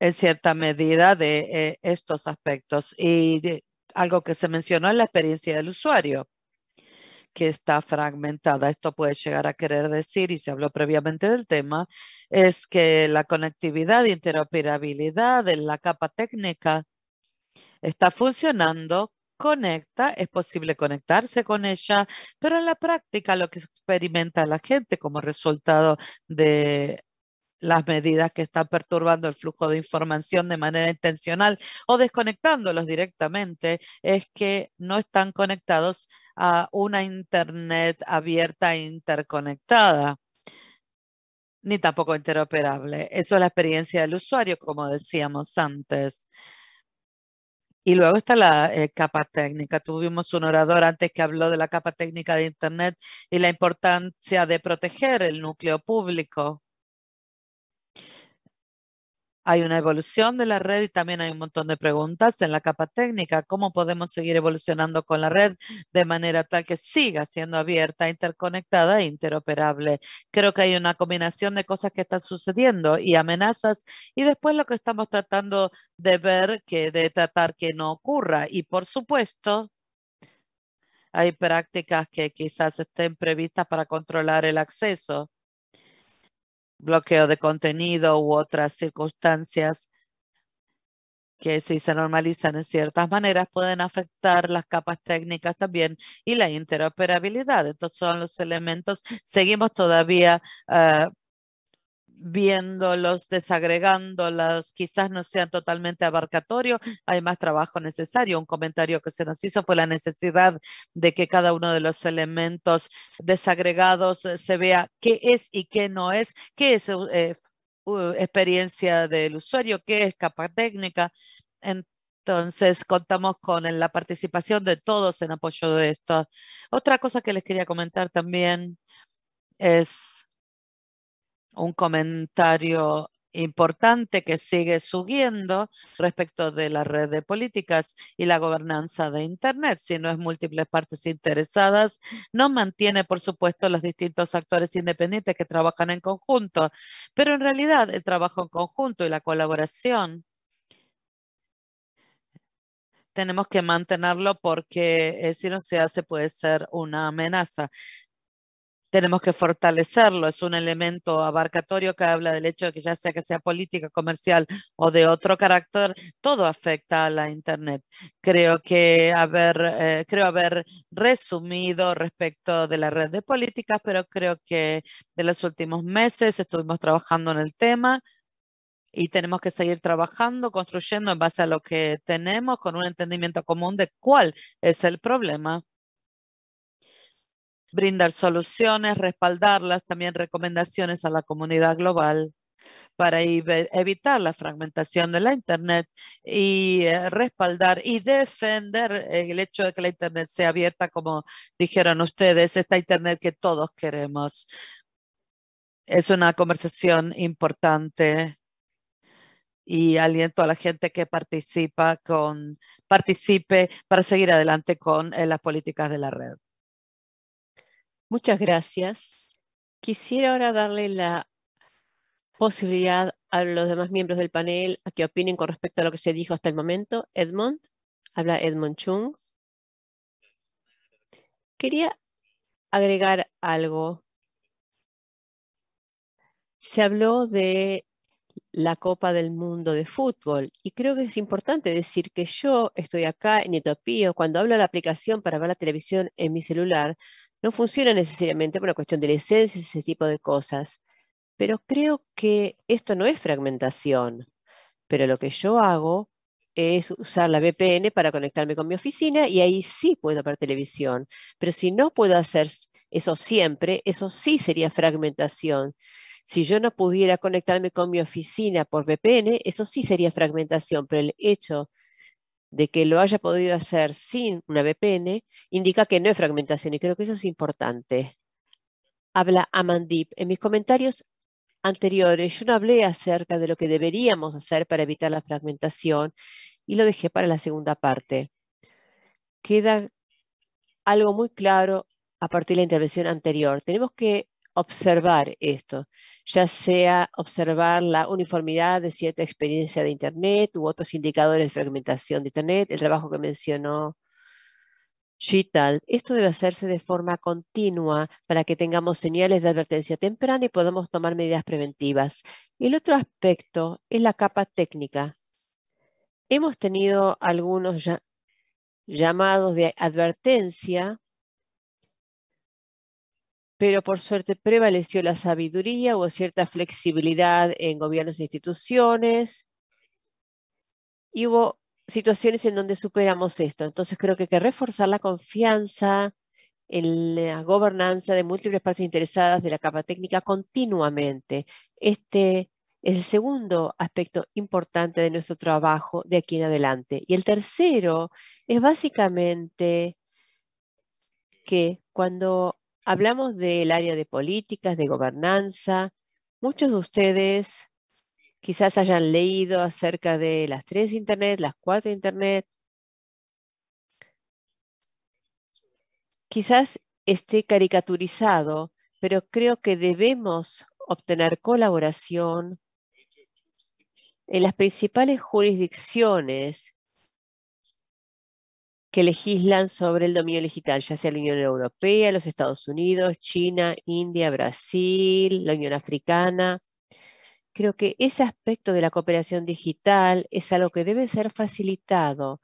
en cierta medida de eh, estos aspectos. Y algo que se mencionó en la experiencia del usuario, que está fragmentada. Esto puede llegar a querer decir, y se habló previamente del tema, es que la conectividad e interoperabilidad en la capa técnica está funcionando conecta, es posible conectarse con ella, pero en la práctica lo que experimenta la gente como resultado de las medidas que están perturbando el flujo de información de manera intencional o desconectándolos directamente es que no están conectados a una Internet abierta e interconectada ni tampoco interoperable. Eso es la experiencia del usuario, como decíamos antes. Y luego está la eh, capa técnica. Tuvimos un orador antes que habló de la capa técnica de Internet y la importancia de proteger el núcleo público. Hay una evolución de la red y también hay un montón de preguntas en la capa técnica. ¿Cómo podemos seguir evolucionando con la red de manera tal que siga siendo abierta, interconectada e interoperable? Creo que hay una combinación de cosas que están sucediendo y amenazas y después lo que estamos tratando de ver, que de tratar que no ocurra. Y por supuesto, hay prácticas que quizás estén previstas para controlar el acceso bloqueo de contenido u otras circunstancias que si se normalizan en ciertas maneras pueden afectar las capas técnicas también y la interoperabilidad. Estos son los elementos. Seguimos todavía uh, viéndolos, desagregándolos, quizás no sean totalmente abarcatorio, hay más trabajo necesario. Un comentario que se nos hizo fue la necesidad de que cada uno de los elementos desagregados eh, se vea qué es y qué no es, qué es eh, experiencia del usuario, qué es capa técnica. Entonces, contamos con la participación de todos en apoyo de esto. Otra cosa que les quería comentar también es un comentario importante que sigue subiendo respecto de la red de políticas y la gobernanza de Internet. Si no es múltiples partes interesadas, no mantiene, por supuesto, los distintos actores independientes que trabajan en conjunto. Pero en realidad el trabajo en conjunto y la colaboración tenemos que mantenerlo porque eh, si no se hace puede ser una amenaza tenemos que fortalecerlo. Es un elemento abarcatorio que habla del hecho de que ya sea que sea política, comercial o de otro carácter, todo afecta a la Internet. Creo que haber, eh, creo haber resumido respecto de la red de políticas, pero creo que de los últimos meses estuvimos trabajando en el tema y tenemos que seguir trabajando, construyendo en base a lo que tenemos, con un entendimiento común de cuál es el problema brindar soluciones, respaldarlas, también recomendaciones a la comunidad global para evitar la fragmentación de la Internet y eh, respaldar y defender el hecho de que la Internet sea abierta, como dijeron ustedes, esta Internet que todos queremos. Es una conversación importante y aliento a la gente que participa con, participe para seguir adelante con eh, las políticas de la red. Muchas gracias. Quisiera ahora darle la posibilidad a los demás miembros del panel a que opinen con respecto a lo que se dijo hasta el momento. Edmond, habla Edmond Chung. Quería agregar algo. Se habló de la Copa del Mundo de Fútbol y creo que es importante decir que yo estoy acá en Etiopía. Cuando hablo de la aplicación para ver la televisión en mi celular, no funciona necesariamente por una cuestión de licencias, ese tipo de cosas. Pero creo que esto no es fragmentación. Pero lo que yo hago es usar la VPN para conectarme con mi oficina y ahí sí puedo ver televisión. Pero si no puedo hacer eso siempre, eso sí sería fragmentación. Si yo no pudiera conectarme con mi oficina por VPN, eso sí sería fragmentación, pero el hecho de que lo haya podido hacer sin una VPN, indica que no es fragmentación y creo que eso es importante. Habla Amandip. En mis comentarios anteriores yo no hablé acerca de lo que deberíamos hacer para evitar la fragmentación y lo dejé para la segunda parte. Queda algo muy claro a partir de la intervención anterior. Tenemos que observar esto, ya sea observar la uniformidad de cierta experiencia de Internet u otros indicadores de fragmentación de Internet, el trabajo que mencionó Chital. Esto debe hacerse de forma continua para que tengamos señales de advertencia temprana y podamos tomar medidas preventivas. el otro aspecto es la capa técnica. Hemos tenido algunos llamados de advertencia pero por suerte prevaleció la sabiduría, o cierta flexibilidad en gobiernos e instituciones, y hubo situaciones en donde superamos esto. Entonces creo que hay que reforzar la confianza en la gobernanza de múltiples partes interesadas de la capa técnica continuamente. Este es el segundo aspecto importante de nuestro trabajo de aquí en adelante. Y el tercero es básicamente que cuando Hablamos del área de políticas, de gobernanza. Muchos de ustedes quizás hayan leído acerca de las tres Internet, las cuatro Internet. Quizás esté caricaturizado, pero creo que debemos obtener colaboración en las principales jurisdicciones que legislan sobre el dominio digital, ya sea la Unión Europea, los Estados Unidos, China, India, Brasil, la Unión Africana. Creo que ese aspecto de la cooperación digital es algo que debe ser facilitado.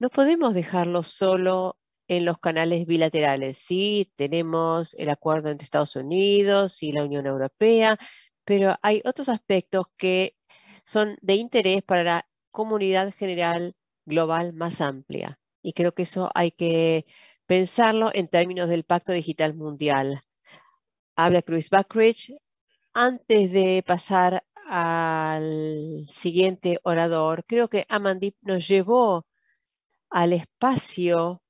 No podemos dejarlo solo en los canales bilaterales. Sí, tenemos el acuerdo entre Estados Unidos y la Unión Europea, pero hay otros aspectos que son de interés para la comunidad general global más amplia. Y creo que eso hay que pensarlo en términos del Pacto Digital Mundial. Habla Chris Buckridge. Antes de pasar al siguiente orador, creo que Amandip nos llevó al espacio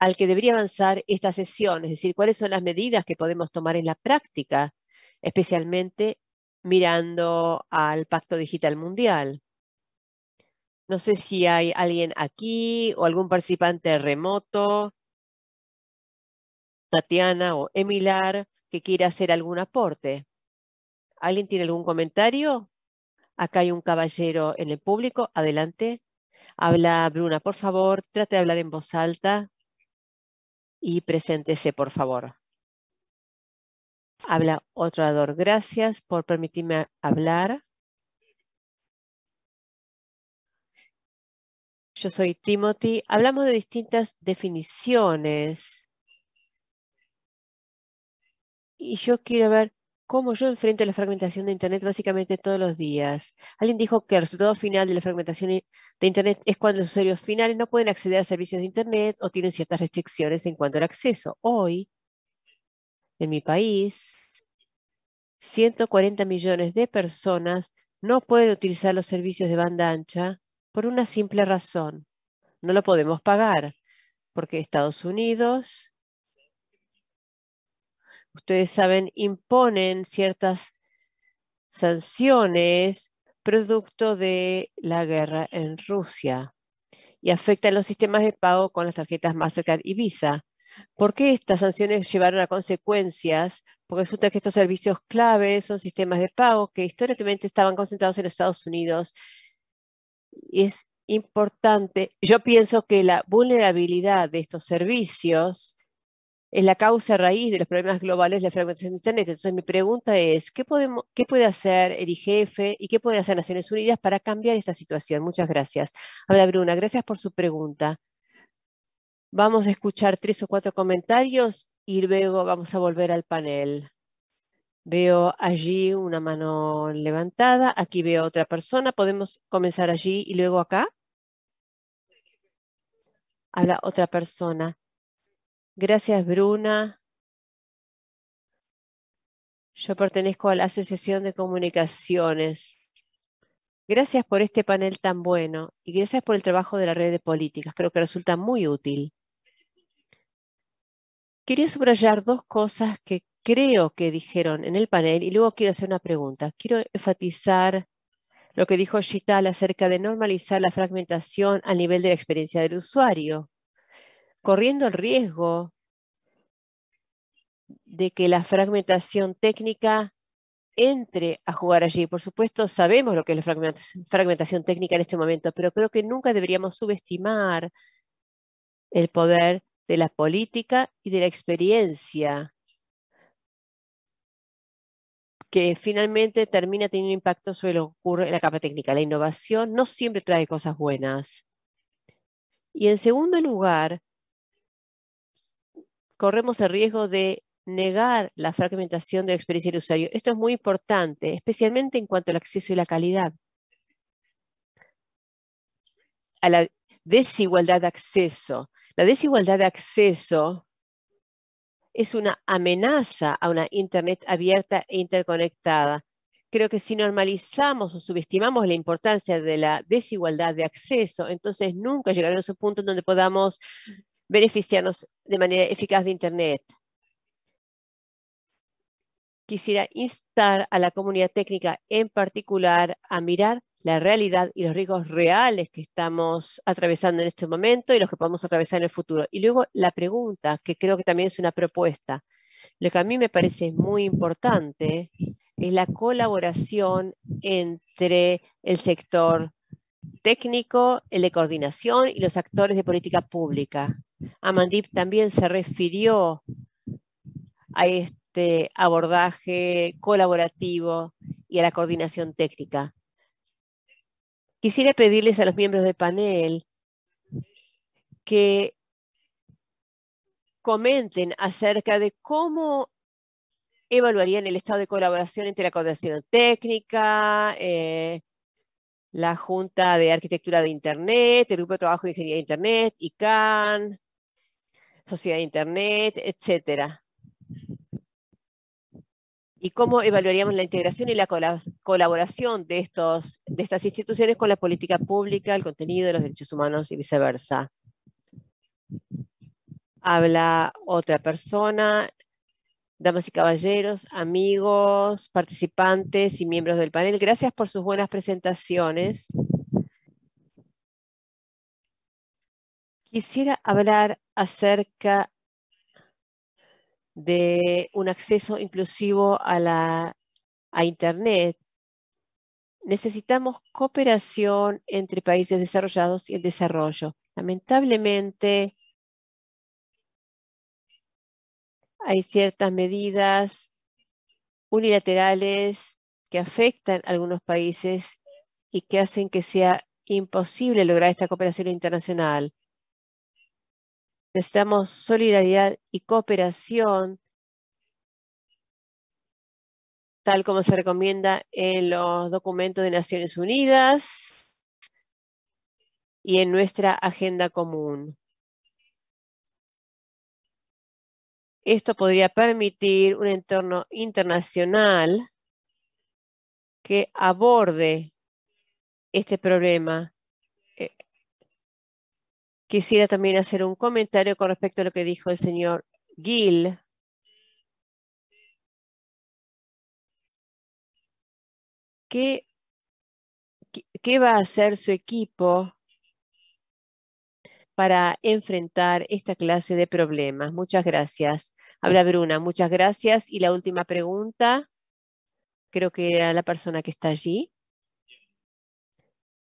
al que debería avanzar esta sesión, es decir, cuáles son las medidas que podemos tomar en la práctica, especialmente mirando al Pacto Digital Mundial. No sé si hay alguien aquí o algún participante remoto, Tatiana o Emilar, que quiera hacer algún aporte. ¿Alguien tiene algún comentario? Acá hay un caballero en el público. Adelante. Habla Bruna, por favor. Trate de hablar en voz alta y preséntese, por favor. Habla otro orador. Gracias por permitirme hablar. Yo soy Timothy. Hablamos de distintas definiciones. Y yo quiero ver cómo yo enfrento la fragmentación de Internet básicamente todos los días. Alguien dijo que el resultado final de la fragmentación de Internet es cuando los usuarios finales no pueden acceder a servicios de Internet o tienen ciertas restricciones en cuanto al acceso. Hoy, en mi país, 140 millones de personas no pueden utilizar los servicios de banda ancha por una simple razón. No lo podemos pagar porque Estados Unidos, ustedes saben, imponen ciertas sanciones producto de la guerra en Rusia y afectan los sistemas de pago con las tarjetas Mastercard y Visa. ¿Por qué estas sanciones llevaron a consecuencias? Porque resulta que estos servicios claves son sistemas de pago que históricamente estaban concentrados en los Estados Unidos es importante. Yo pienso que la vulnerabilidad de estos servicios es la causa raíz de los problemas globales de la fragmentación de Internet. Entonces, mi pregunta es, ¿qué, podemos, ¿qué puede hacer el IGF y qué puede hacer Naciones Unidas para cambiar esta situación? Muchas gracias. Habla Bruna, gracias por su pregunta. Vamos a escuchar tres o cuatro comentarios y luego vamos a volver al panel. Veo allí una mano levantada. Aquí veo otra persona. ¿Podemos comenzar allí y luego acá? Habla otra persona. Gracias, Bruna. Yo pertenezco a la Asociación de Comunicaciones Gracias por este panel tan bueno y gracias por el trabajo de la red de políticas. Creo que resulta muy útil. Quería subrayar dos cosas que creo que dijeron en el panel y luego quiero hacer una pregunta. Quiero enfatizar lo que dijo Shital acerca de normalizar la fragmentación a nivel de la experiencia del usuario, corriendo el riesgo de que la fragmentación técnica entre a jugar allí. Por supuesto, sabemos lo que es la fragmentación técnica en este momento, pero creo que nunca deberíamos subestimar el poder de la política y de la experiencia que finalmente termina teniendo impacto sobre lo que ocurre en la capa técnica. La innovación no siempre trae cosas buenas. Y en segundo lugar, corremos el riesgo de negar la fragmentación de la experiencia del usuario. Esto es muy importante, especialmente en cuanto al acceso y la calidad. A la desigualdad de acceso. La desigualdad de acceso es una amenaza a una Internet abierta e interconectada. Creo que si normalizamos o subestimamos la importancia de la desigualdad de acceso, entonces nunca llegaremos a un punto donde podamos beneficiarnos de manera eficaz de Internet quisiera instar a la comunidad técnica en particular a mirar la realidad y los riesgos reales que estamos atravesando en este momento y los que podemos atravesar en el futuro. Y luego la pregunta, que creo que también es una propuesta. Lo que a mí me parece muy importante es la colaboración entre el sector técnico, el de coordinación y los actores de política pública. Amandip también se refirió a este este abordaje colaborativo y a la coordinación técnica. Quisiera pedirles a los miembros del panel que comenten acerca de cómo evaluarían el estado de colaboración entre la coordinación técnica, eh, la Junta de Arquitectura de Internet, el Grupo de Trabajo de Ingeniería de Internet, ICANN, Sociedad de Internet, etcétera y cómo evaluaríamos la integración y la colaboración de, estos, de estas instituciones con la política pública, el contenido de los derechos humanos y viceversa. Habla otra persona, damas y caballeros, amigos, participantes y miembros del panel. Gracias por sus buenas presentaciones. Quisiera hablar acerca de un acceso inclusivo a, la, a Internet, necesitamos cooperación entre países desarrollados y el desarrollo. Lamentablemente, hay ciertas medidas unilaterales que afectan a algunos países y que hacen que sea imposible lograr esta cooperación internacional. Necesitamos solidaridad y cooperación, tal como se recomienda en los documentos de Naciones Unidas y en nuestra agenda común. Esto podría permitir un entorno internacional que aborde este problema Quisiera también hacer un comentario con respecto a lo que dijo el señor Gill. ¿Qué, qué va a hacer su equipo para enfrentar esta clase de problemas? Muchas gracias. Habla Bruna, muchas gracias. Y la última pregunta, creo que era la persona que está allí.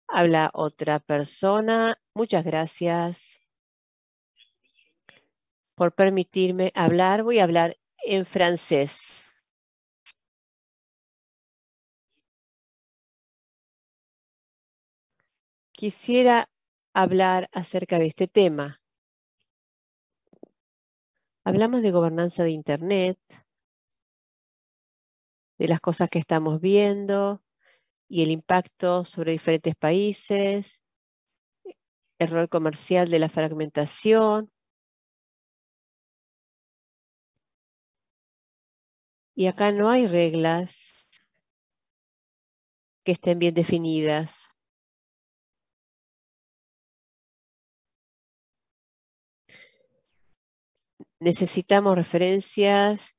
Habla otra persona. Muchas gracias por permitirme hablar. Voy a hablar en francés. Quisiera hablar acerca de este tema. Hablamos de gobernanza de Internet, de las cosas que estamos viendo, y el impacto sobre diferentes países, el rol comercial de la fragmentación. Y acá no hay reglas que estén bien definidas. Necesitamos referencias,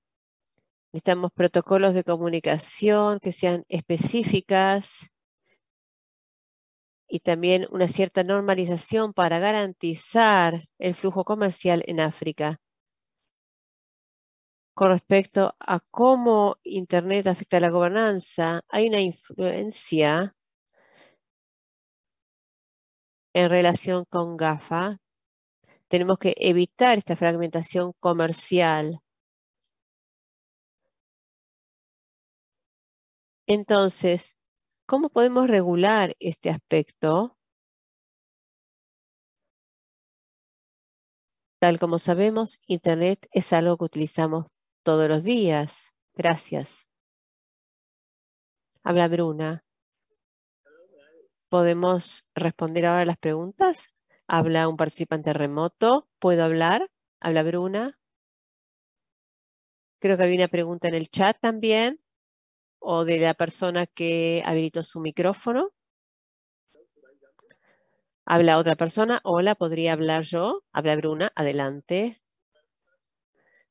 necesitamos protocolos de comunicación que sean específicas y también una cierta normalización para garantizar el flujo comercial en África. Con respecto a cómo Internet afecta a la gobernanza, hay una influencia en relación con GAFA. Tenemos que evitar esta fragmentación comercial. Entonces, ¿Cómo podemos regular este aspecto? Tal como sabemos, Internet es algo que utilizamos todos los días. Gracias. Habla Bruna. ¿Podemos responder ahora las preguntas? Habla un participante remoto. ¿Puedo hablar? Habla Bruna. Creo que había una pregunta en el chat también o de la persona que habilitó su micrófono. Habla otra persona. Hola, ¿podría hablar yo? Habla Bruna. Adelante.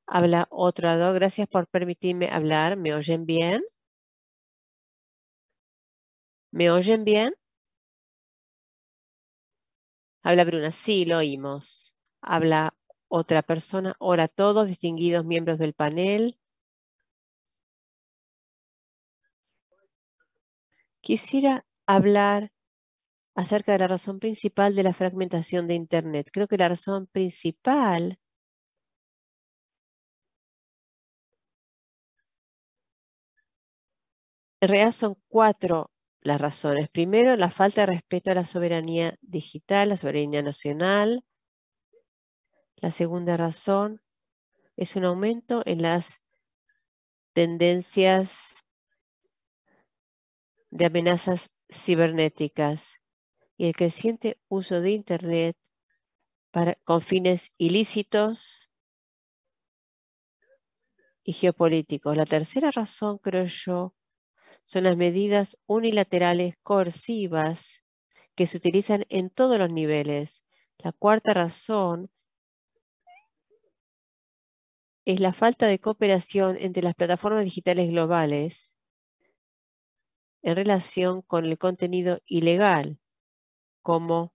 Habla otra dos. Gracias por permitirme hablar. ¿Me oyen bien? ¿Me oyen bien? Habla Bruna. Sí, lo oímos. Habla otra persona. Hola a todos, distinguidos miembros del panel. Quisiera hablar acerca de la razón principal de la fragmentación de Internet. Creo que la razón principal en son cuatro las razones. Primero, la falta de respeto a la soberanía digital, la soberanía nacional. La segunda razón es un aumento en las tendencias de amenazas cibernéticas y el creciente uso de Internet para, con fines ilícitos y geopolíticos. La tercera razón, creo yo, son las medidas unilaterales coercivas que se utilizan en todos los niveles. La cuarta razón es la falta de cooperación entre las plataformas digitales globales en relación con el contenido ilegal, como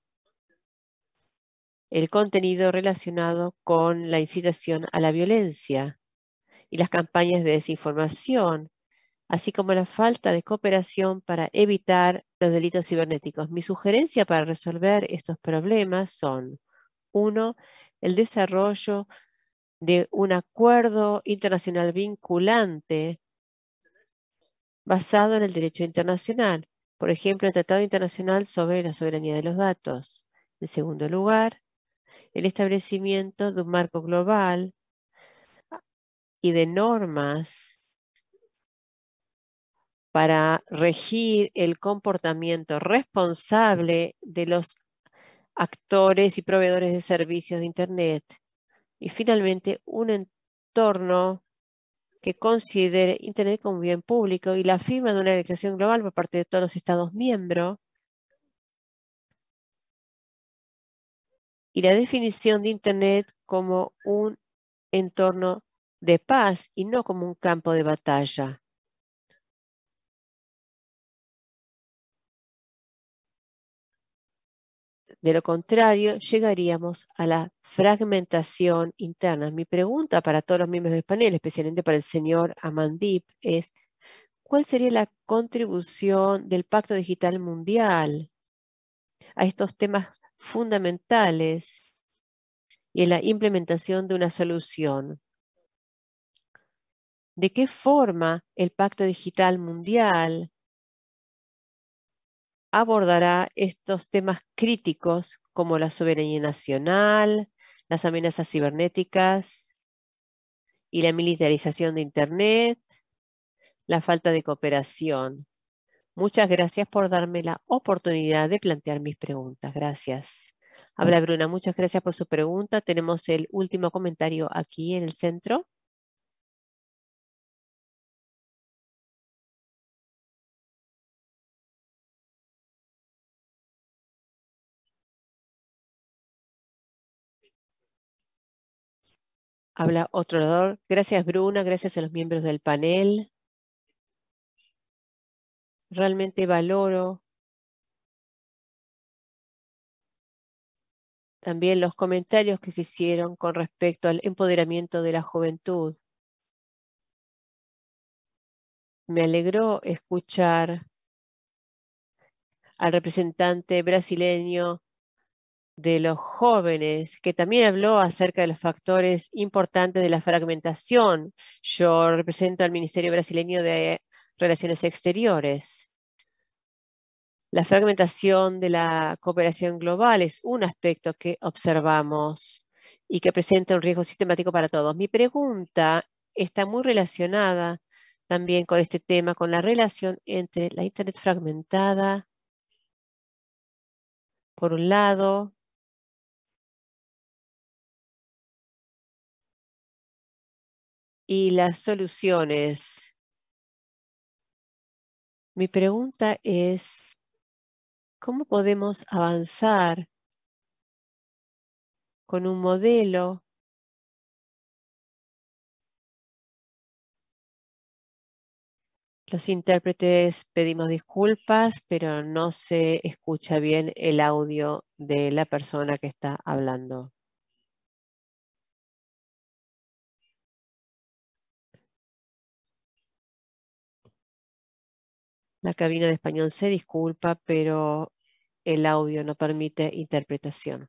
el contenido relacionado con la incitación a la violencia y las campañas de desinformación, así como la falta de cooperación para evitar los delitos cibernéticos. Mi sugerencia para resolver estos problemas son, uno, el desarrollo de un acuerdo internacional vinculante basado en el derecho internacional, por ejemplo, el Tratado Internacional sobre la Soberanía de los Datos. En segundo lugar, el establecimiento de un marco global y de normas para regir el comportamiento responsable de los actores y proveedores de servicios de Internet. Y finalmente, un entorno que considere Internet como bien público y la firma de una declaración global por parte de todos los Estados miembros y la definición de Internet como un entorno de paz y no como un campo de batalla. De lo contrario, llegaríamos a la fragmentación interna. Mi pregunta para todos los miembros del panel, especialmente para el señor Amandip, es ¿cuál sería la contribución del Pacto Digital Mundial a estos temas fundamentales y en la implementación de una solución? ¿De qué forma el Pacto Digital Mundial abordará estos temas críticos como la soberanía nacional, las amenazas cibernéticas y la militarización de Internet, la falta de cooperación. Muchas gracias por darme la oportunidad de plantear mis preguntas. Gracias. Habla Bruna, muchas gracias por su pregunta. Tenemos el último comentario aquí en el centro. Habla otro orador. Gracias, Bruna. Gracias a los miembros del panel. Realmente valoro también los comentarios que se hicieron con respecto al empoderamiento de la juventud. Me alegró escuchar al representante brasileño de los jóvenes, que también habló acerca de los factores importantes de la fragmentación. Yo represento al Ministerio Brasileño de Relaciones Exteriores. La fragmentación de la cooperación global es un aspecto que observamos y que presenta un riesgo sistemático para todos. Mi pregunta está muy relacionada también con este tema, con la relación entre la Internet fragmentada, por un lado, y las soluciones. Mi pregunta es, ¿cómo podemos avanzar con un modelo Los intérpretes pedimos disculpas, pero no se escucha bien el audio de la persona que está hablando. La cabina de español se disculpa, pero el audio no permite interpretación.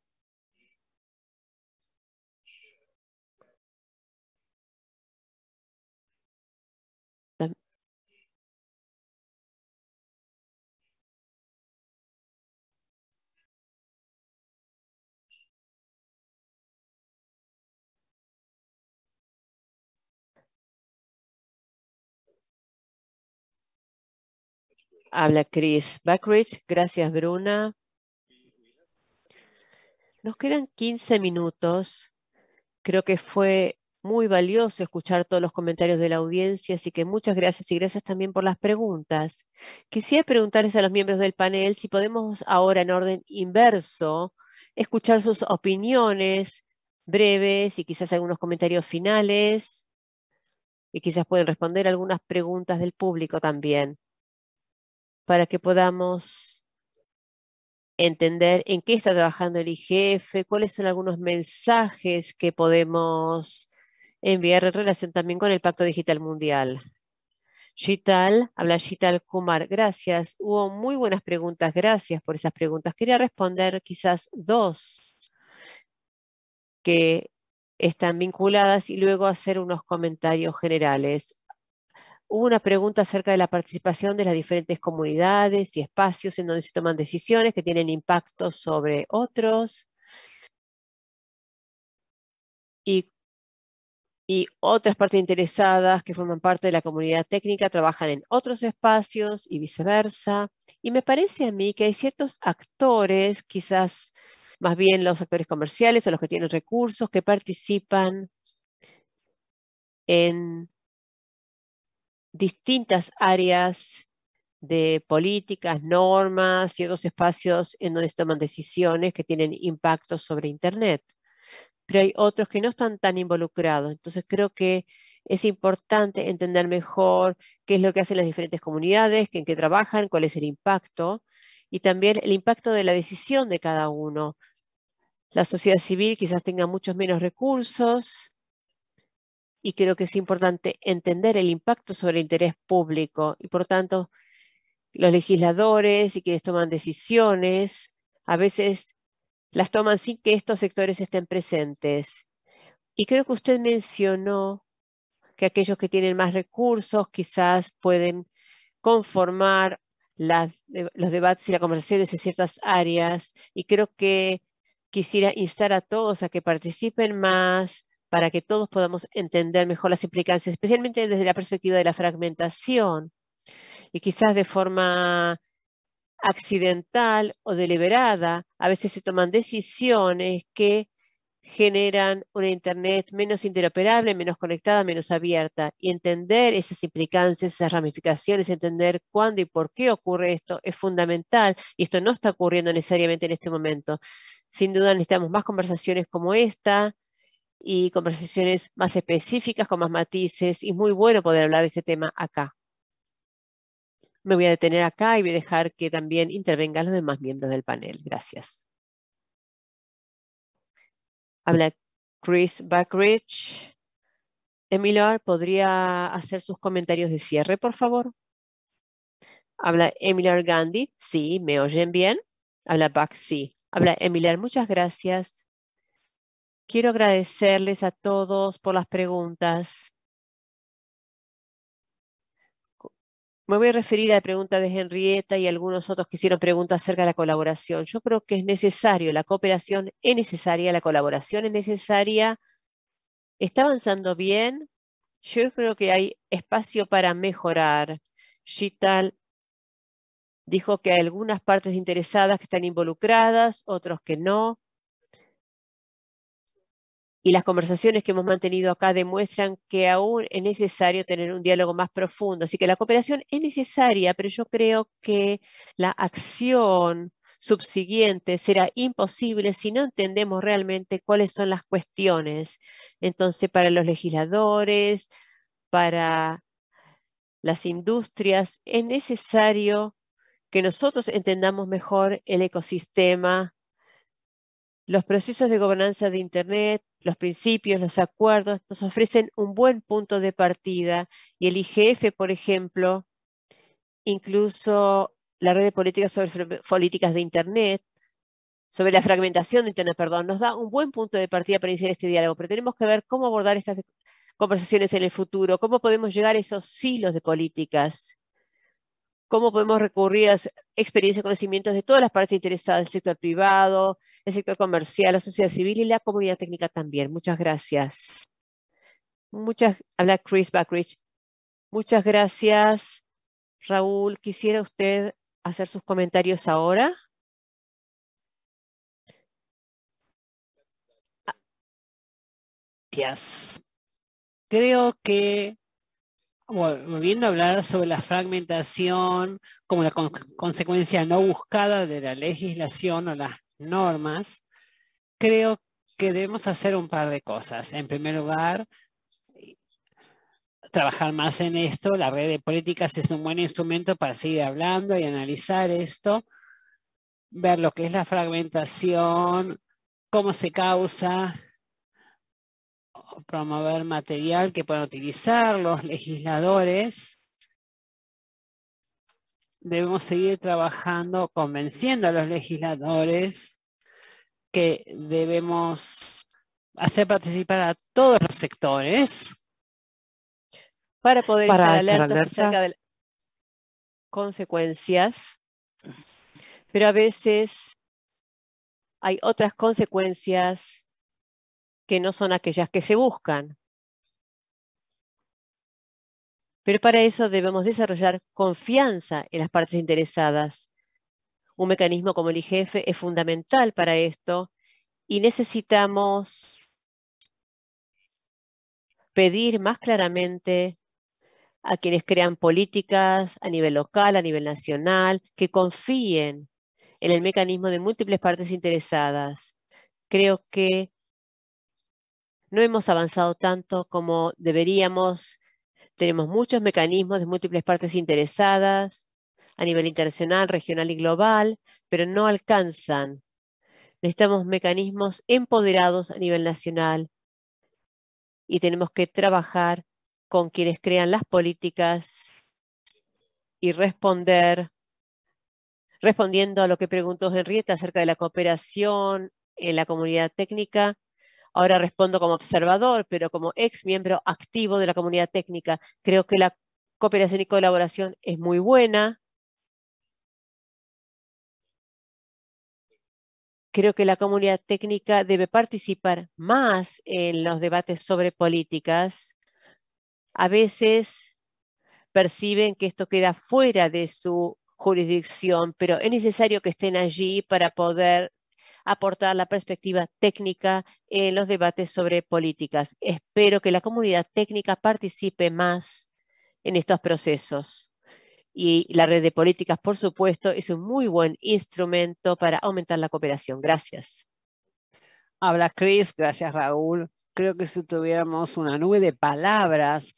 Habla Chris Backridge. Gracias, Bruna. Nos quedan 15 minutos. Creo que fue muy valioso escuchar todos los comentarios de la audiencia, así que muchas gracias y gracias también por las preguntas. Quisiera preguntarles a los miembros del panel si podemos ahora en orden inverso escuchar sus opiniones breves y quizás algunos comentarios finales y quizás pueden responder algunas preguntas del público también para que podamos entender en qué está trabajando el IGF, cuáles son algunos mensajes que podemos enviar en relación también con el Pacto Digital Mundial. Shital, habla Shital Kumar, gracias. Hubo muy buenas preguntas, gracias por esas preguntas. Quería responder quizás dos que están vinculadas y luego hacer unos comentarios generales. Hubo una pregunta acerca de la participación de las diferentes comunidades y espacios en donde se toman decisiones que tienen impacto sobre otros. Y, y otras partes interesadas que forman parte de la comunidad técnica trabajan en otros espacios y viceversa. Y me parece a mí que hay ciertos actores, quizás más bien los actores comerciales o los que tienen recursos, que participan en distintas áreas de políticas, normas otros espacios en donde se toman decisiones que tienen impacto sobre Internet. Pero hay otros que no están tan involucrados. Entonces creo que es importante entender mejor qué es lo que hacen las diferentes comunidades, en qué trabajan, cuál es el impacto y también el impacto de la decisión de cada uno. La sociedad civil quizás tenga muchos menos recursos, y creo que es importante entender el impacto sobre el interés público y por tanto los legisladores y quienes toman decisiones a veces las toman sin que estos sectores estén presentes. Y creo que usted mencionó que aquellos que tienen más recursos quizás pueden conformar los debates y las conversaciones en ciertas áreas y creo que quisiera instar a todos a que participen más, para que todos podamos entender mejor las implicancias, especialmente desde la perspectiva de la fragmentación y quizás de forma accidental o deliberada, a veces se toman decisiones que generan una Internet menos interoperable, menos conectada, menos abierta. Y entender esas implicancias, esas ramificaciones, entender cuándo y por qué ocurre esto es fundamental. Y esto no está ocurriendo necesariamente en este momento. Sin duda necesitamos más conversaciones como esta, y conversaciones más específicas, con más matices, y muy bueno poder hablar de este tema acá. Me voy a detener acá y voy a dejar que también intervengan los demás miembros del panel. Gracias. Habla Chris Backridge. Emilar, ¿podría hacer sus comentarios de cierre, por favor? Habla Emilar Gandhi. Sí, ¿me oyen bien? Habla Back, sí. Habla Emilar, muchas gracias. Quiero agradecerles a todos por las preguntas. Me voy a referir a la pregunta de Henrietta y algunos otros que hicieron preguntas acerca de la colaboración. Yo creo que es necesario, la cooperación es necesaria, la colaboración es necesaria. ¿Está avanzando bien? Yo creo que hay espacio para mejorar. Gital dijo que hay algunas partes interesadas que están involucradas, otros que no y las conversaciones que hemos mantenido acá demuestran que aún es necesario tener un diálogo más profundo. Así que la cooperación es necesaria, pero yo creo que la acción subsiguiente será imposible si no entendemos realmente cuáles son las cuestiones. Entonces, para los legisladores, para las industrias, es necesario que nosotros entendamos mejor el ecosistema, los procesos de gobernanza de Internet, los principios, los acuerdos, nos ofrecen un buen punto de partida y el IGF, por ejemplo, incluso la red de políticas sobre políticas de Internet, sobre la fragmentación de Internet, perdón, nos da un buen punto de partida para iniciar este diálogo, pero tenemos que ver cómo abordar estas conversaciones en el futuro, cómo podemos llegar a esos silos de políticas, cómo podemos recurrir a experiencias y conocimientos de todas las partes interesadas, el sector privado, el sector comercial, la sociedad civil y la comunidad técnica también. Muchas gracias. Muchas, habla Chris Backridge. Muchas gracias, Raúl. ¿Quisiera usted hacer sus comentarios ahora? Gracias. Creo que, volviendo a hablar sobre la fragmentación como la consecuencia no buscada de la legislación o las normas, creo que debemos hacer un par de cosas. En primer lugar, trabajar más en esto. La red de políticas es un buen instrumento para seguir hablando y analizar esto, ver lo que es la fragmentación, cómo se causa, promover material que puedan utilizar los legisladores debemos seguir trabajando convenciendo a los legisladores que debemos hacer participar a todos los sectores para poder estar alertas acerca de consecuencias, pero a veces hay otras consecuencias que no son aquellas que se buscan. Pero para eso debemos desarrollar confianza en las partes interesadas. Un mecanismo como el IGF es fundamental para esto y necesitamos pedir más claramente a quienes crean políticas a nivel local, a nivel nacional, que confíen en el mecanismo de múltiples partes interesadas. Creo que no hemos avanzado tanto como deberíamos tenemos muchos mecanismos de múltiples partes interesadas a nivel internacional, regional y global, pero no alcanzan. Necesitamos mecanismos empoderados a nivel nacional y tenemos que trabajar con quienes crean las políticas y responder, respondiendo a lo que preguntó Henrietta acerca de la cooperación en la comunidad técnica, Ahora respondo como observador, pero como ex miembro activo de la comunidad técnica. Creo que la cooperación y colaboración es muy buena. Creo que la comunidad técnica debe participar más en los debates sobre políticas. A veces perciben que esto queda fuera de su jurisdicción, pero es necesario que estén allí para poder aportar la perspectiva técnica en los debates sobre políticas. Espero que la comunidad técnica participe más en estos procesos. Y la red de políticas, por supuesto, es un muy buen instrumento para aumentar la cooperación. Gracias. Habla Chris, gracias Raúl. creo que si tuviéramos una nube de palabras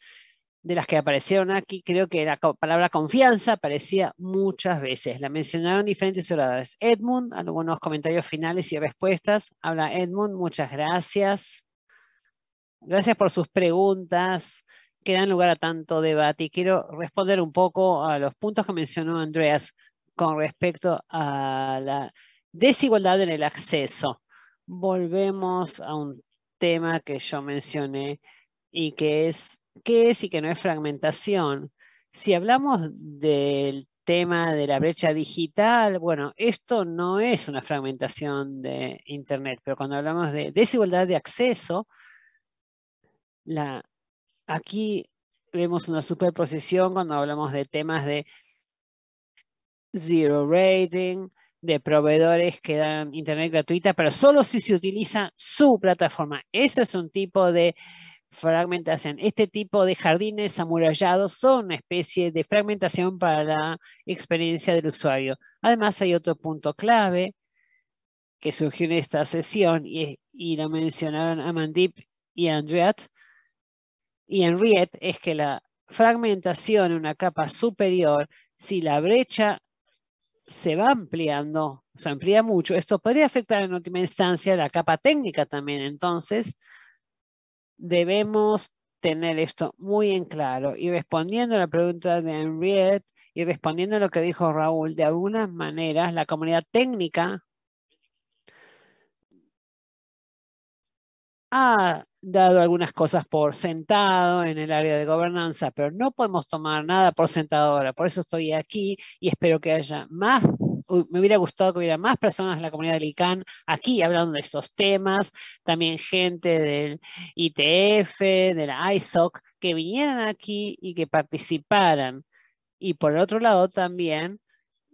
de las que aparecieron aquí, creo que la palabra confianza aparecía muchas veces. La mencionaron diferentes oradores. Edmund, algunos comentarios finales y respuestas. Habla Edmund, muchas gracias. Gracias por sus preguntas que dan lugar a tanto debate y quiero responder un poco a los puntos que mencionó Andreas con respecto a la desigualdad en el acceso. Volvemos a un tema que yo mencioné y que es qué es y qué no es fragmentación. Si hablamos del tema de la brecha digital, bueno, esto no es una fragmentación de Internet, pero cuando hablamos de desigualdad de acceso, la, Aquí vemos una superposición cuando hablamos de temas de zero rating, de proveedores que dan internet gratuita, pero solo si se utiliza su plataforma. Eso es un tipo de fragmentación. Este tipo de jardines amurallados son una especie de fragmentación para la experiencia del usuario. Además, hay otro punto clave que surgió en esta sesión y, y lo mencionaron Amandip y Andreat, y en RIET es que la fragmentación en una capa superior, si la brecha se va ampliando, se amplía mucho, esto podría afectar en última instancia la capa técnica también. Entonces, debemos tener esto muy en claro. Y respondiendo a la pregunta de Henriette y respondiendo a lo que dijo Raúl, de algunas maneras la comunidad técnica ha dado algunas cosas por sentado en el área de gobernanza, pero no podemos tomar nada por sentado ahora. Por eso estoy aquí y espero que haya más, me hubiera gustado que hubiera más personas de la comunidad del ICANN aquí hablando de estos temas, también gente del ITF, de la ISOC, que vinieran aquí y que participaran. Y por el otro lado también,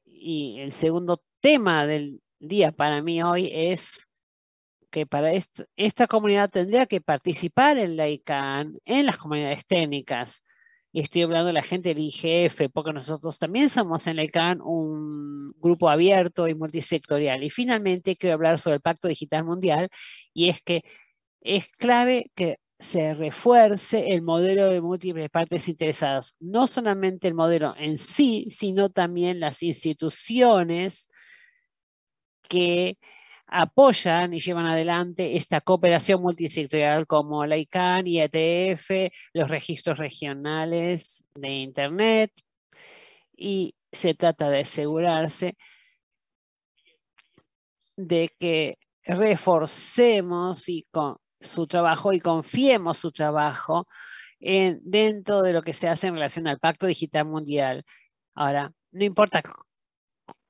y el segundo tema del día para mí hoy es que para esta comunidad tendría que participar en la ICANN, en las comunidades técnicas. Y estoy hablando de la gente del IGF, porque nosotros también somos en la ICANN un grupo abierto y multisectorial. Y finalmente quiero hablar sobre el Pacto Digital Mundial, y es que es clave que se refuerce el modelo de múltiples partes interesadas, no solamente el modelo en sí, sino también las instituciones que apoyan y llevan adelante esta cooperación multisectorial como la ICANN, IETF, los registros regionales de Internet y se trata de asegurarse de que reforcemos y con su trabajo y confiemos su trabajo en, dentro de lo que se hace en relación al Pacto Digital Mundial. Ahora, no importa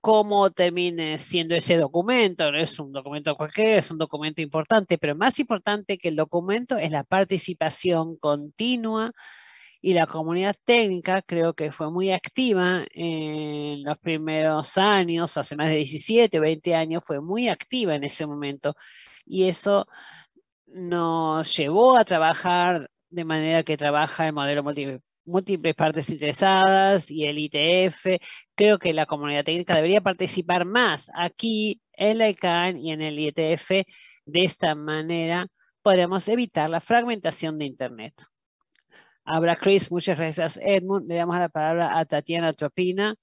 cómo termine siendo ese documento. No es un documento cualquiera, es un documento importante, pero más importante que el documento es la participación continua y la comunidad técnica creo que fue muy activa en los primeros años, hace más de 17 o 20 años, fue muy activa en ese momento. Y eso nos llevó a trabajar de manera que trabaja el modelo multi múltiples partes interesadas y el ITF. Creo que la comunidad técnica debería participar más aquí en la ICANN y en el ITF. De esta manera podremos evitar la fragmentación de Internet. Habla Chris, muchas gracias Edmund. Le damos la palabra a Tatiana Tropina.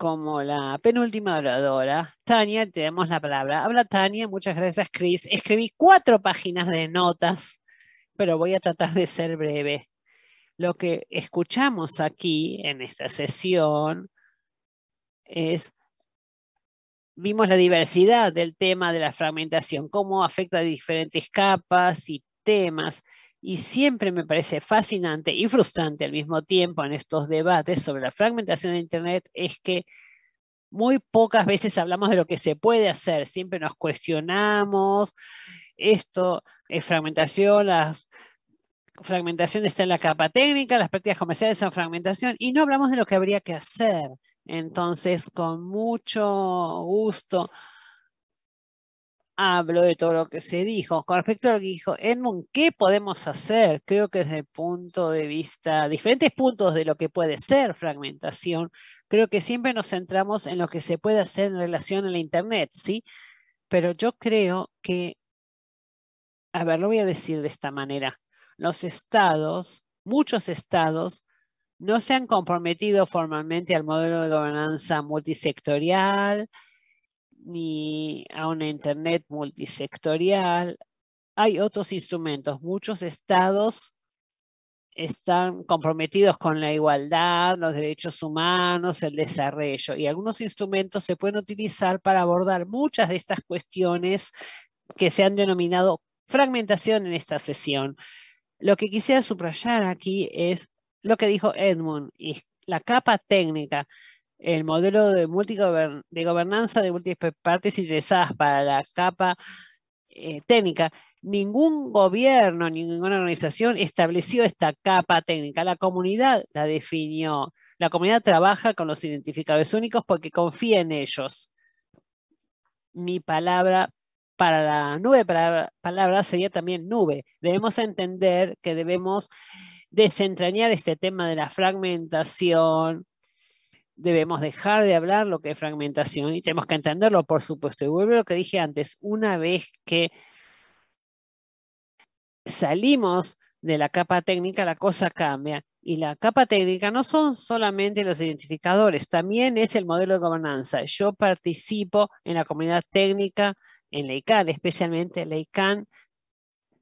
Como la penúltima oradora. Tania, te damos la palabra. Habla Tania, muchas gracias Chris. Escribí cuatro páginas de notas, pero voy a tratar de ser breve. Lo que escuchamos aquí en esta sesión es, vimos la diversidad del tema de la fragmentación, cómo afecta a diferentes capas y temas. Y siempre me parece fascinante y frustrante al mismo tiempo en estos debates sobre la fragmentación de Internet es que muy pocas veces hablamos de lo que se puede hacer, siempre nos cuestionamos, esto es fragmentación, la fragmentación está en la capa técnica, las prácticas comerciales son fragmentación y no hablamos de lo que habría que hacer. Entonces, con mucho gusto hablo de todo lo que se dijo. Con respecto a lo que dijo Edmund, ¿qué podemos hacer? Creo que desde el punto de vista, diferentes puntos de lo que puede ser fragmentación, creo que siempre nos centramos en lo que se puede hacer en relación a la Internet, ¿sí? pero yo creo que, a ver, lo voy a decir de esta manera. Los estados, muchos estados, no se han comprometido formalmente al modelo de gobernanza multisectorial ni a una Internet multisectorial. Hay otros instrumentos. Muchos estados están comprometidos con la igualdad, los derechos humanos, el desarrollo. Y algunos instrumentos se pueden utilizar para abordar muchas de estas cuestiones que se han denominado fragmentación en esta sesión. Lo que quisiera subrayar aquí es lo que dijo Edmund, y la capa técnica, el modelo de, de gobernanza de múltiples partes interesadas para la capa eh, técnica ningún gobierno, ninguna organización estableció esta capa técnica. La comunidad la definió. La comunidad trabaja con los identificadores únicos porque confía en ellos. Mi palabra para la nube para palabra sería también nube. Debemos entender que debemos desentrañar este tema de la fragmentación. Debemos dejar de hablar lo que es fragmentación y tenemos que entenderlo, por supuesto. Y vuelvo a lo que dije antes, una vez que salimos de la capa técnica, la cosa cambia. Y la capa técnica no son solamente los identificadores, también es el modelo de gobernanza. Yo participo en la comunidad técnica, en la ICANN, especialmente la ICANN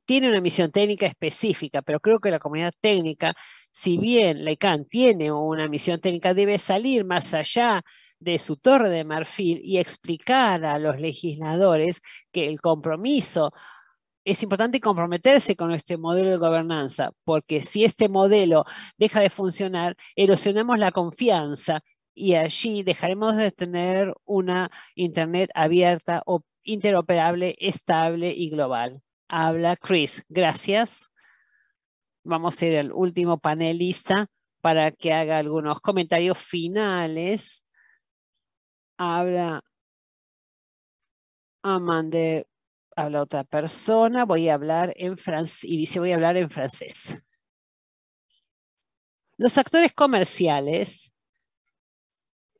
tiene una misión técnica específica, pero creo que la comunidad técnica, si bien la ICANN tiene una misión técnica, debe salir más allá de su torre de marfil y explicar a los legisladores que el compromiso es importante comprometerse con este modelo de gobernanza, porque si este modelo deja de funcionar, erosionamos la confianza y allí dejaremos de tener una Internet abierta, interoperable, estable y global. Habla Chris. Gracias. Vamos a ir al último panelista para que haga algunos comentarios finales. Habla Amanda habla otra persona, voy a hablar en francés, y dice voy a hablar en francés. Los actores comerciales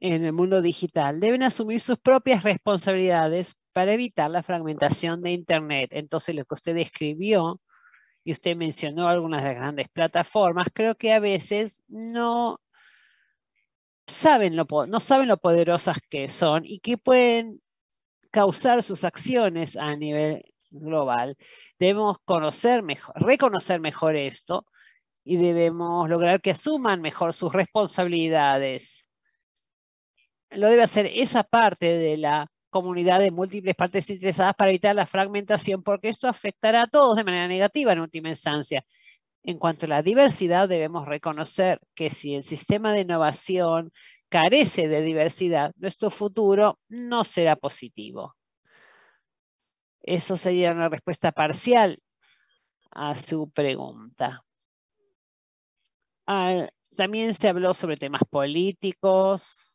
en el mundo digital deben asumir sus propias responsabilidades para evitar la fragmentación de Internet. Entonces, lo que usted describió y usted mencionó algunas de las grandes plataformas, creo que a veces no saben lo, no saben lo poderosas que son y que pueden causar sus acciones a nivel global. Debemos conocer mejor, reconocer mejor esto y debemos lograr que asuman mejor sus responsabilidades. Lo debe hacer esa parte de la comunidad de múltiples partes interesadas para evitar la fragmentación, porque esto afectará a todos de manera negativa en última instancia. En cuanto a la diversidad, debemos reconocer que si el sistema de innovación carece de diversidad, nuestro futuro no será positivo. Eso sería una respuesta parcial a su pregunta. Ah, también se habló sobre temas políticos.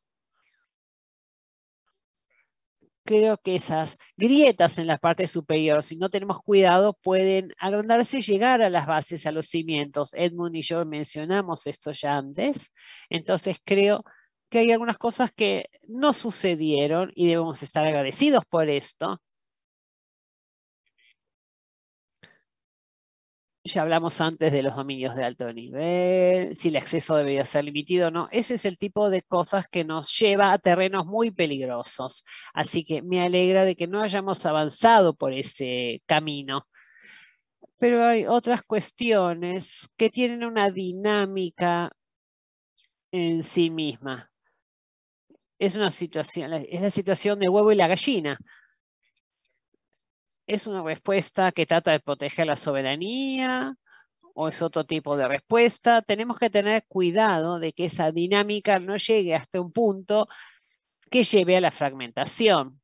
Creo que esas grietas en la parte superior, si no tenemos cuidado, pueden agrandarse y llegar a las bases, a los cimientos. Edmund y yo mencionamos esto ya antes. Entonces creo que hay algunas cosas que no sucedieron y debemos estar agradecidos por esto. Ya hablamos antes de los dominios de alto nivel, si el acceso debería ser limitado o no. Ese es el tipo de cosas que nos lleva a terrenos muy peligrosos. Así que me alegra de que no hayamos avanzado por ese camino. Pero hay otras cuestiones que tienen una dinámica en sí misma es una situación, es la situación del huevo y la gallina. ¿Es una respuesta que trata de proteger la soberanía o es otro tipo de respuesta? Tenemos que tener cuidado de que esa dinámica no llegue hasta un punto que lleve a la fragmentación.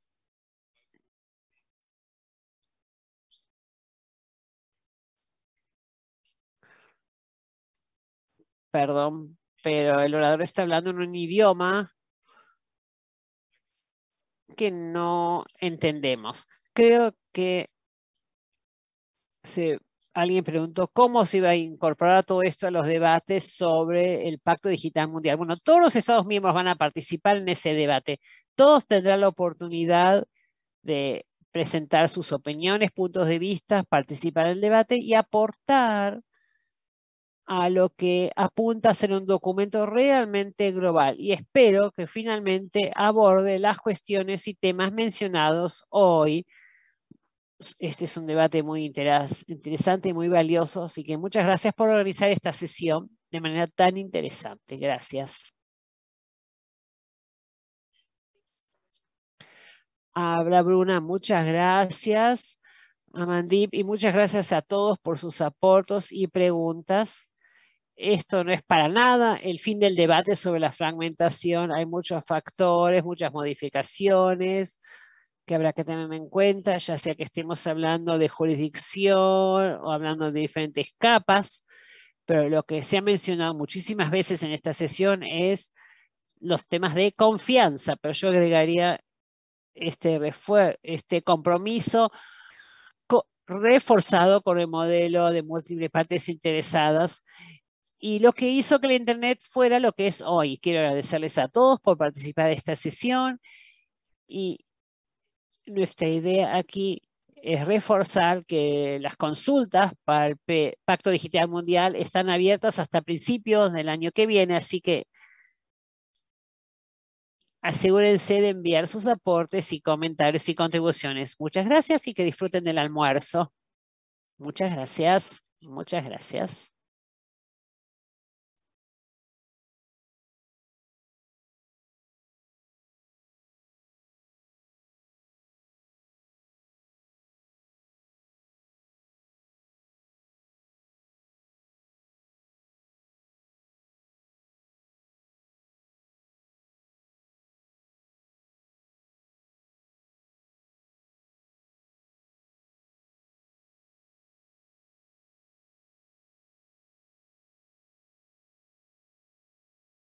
Perdón, pero el orador está hablando en un idioma que no entendemos. Creo que alguien preguntó cómo se iba a incorporar todo esto a los debates sobre el Pacto Digital Mundial. Bueno, todos los Estados miembros van a participar en ese debate. Todos tendrán la oportunidad de presentar sus opiniones, puntos de vista, participar en el debate y aportar a lo que apunta a ser un documento realmente global. Y espero que finalmente aborde las cuestiones y temas mencionados hoy. Este es un debate muy interesante y muy valioso, así que muchas gracias por organizar esta sesión de manera tan interesante. Gracias. Habla Bruna, muchas gracias. Amandip, y muchas gracias a todos por sus aportos y preguntas. Esto no es para nada el fin del debate sobre la fragmentación. Hay muchos factores, muchas modificaciones que habrá que tener en cuenta, ya sea que estemos hablando de jurisdicción o hablando de diferentes capas, pero lo que se ha mencionado muchísimas veces en esta sesión es los temas de confianza, pero yo agregaría este, este compromiso reforzado con el modelo de múltiples partes interesadas y lo que hizo que el Internet fuera lo que es hoy. Quiero agradecerles a todos por participar de esta sesión y nuestra idea aquí es reforzar que las consultas para el Pacto Digital Mundial están abiertas hasta principios del año que viene, así que asegúrense de enviar sus aportes y comentarios y contribuciones. Muchas gracias y que disfruten del almuerzo. Muchas gracias. Muchas gracias.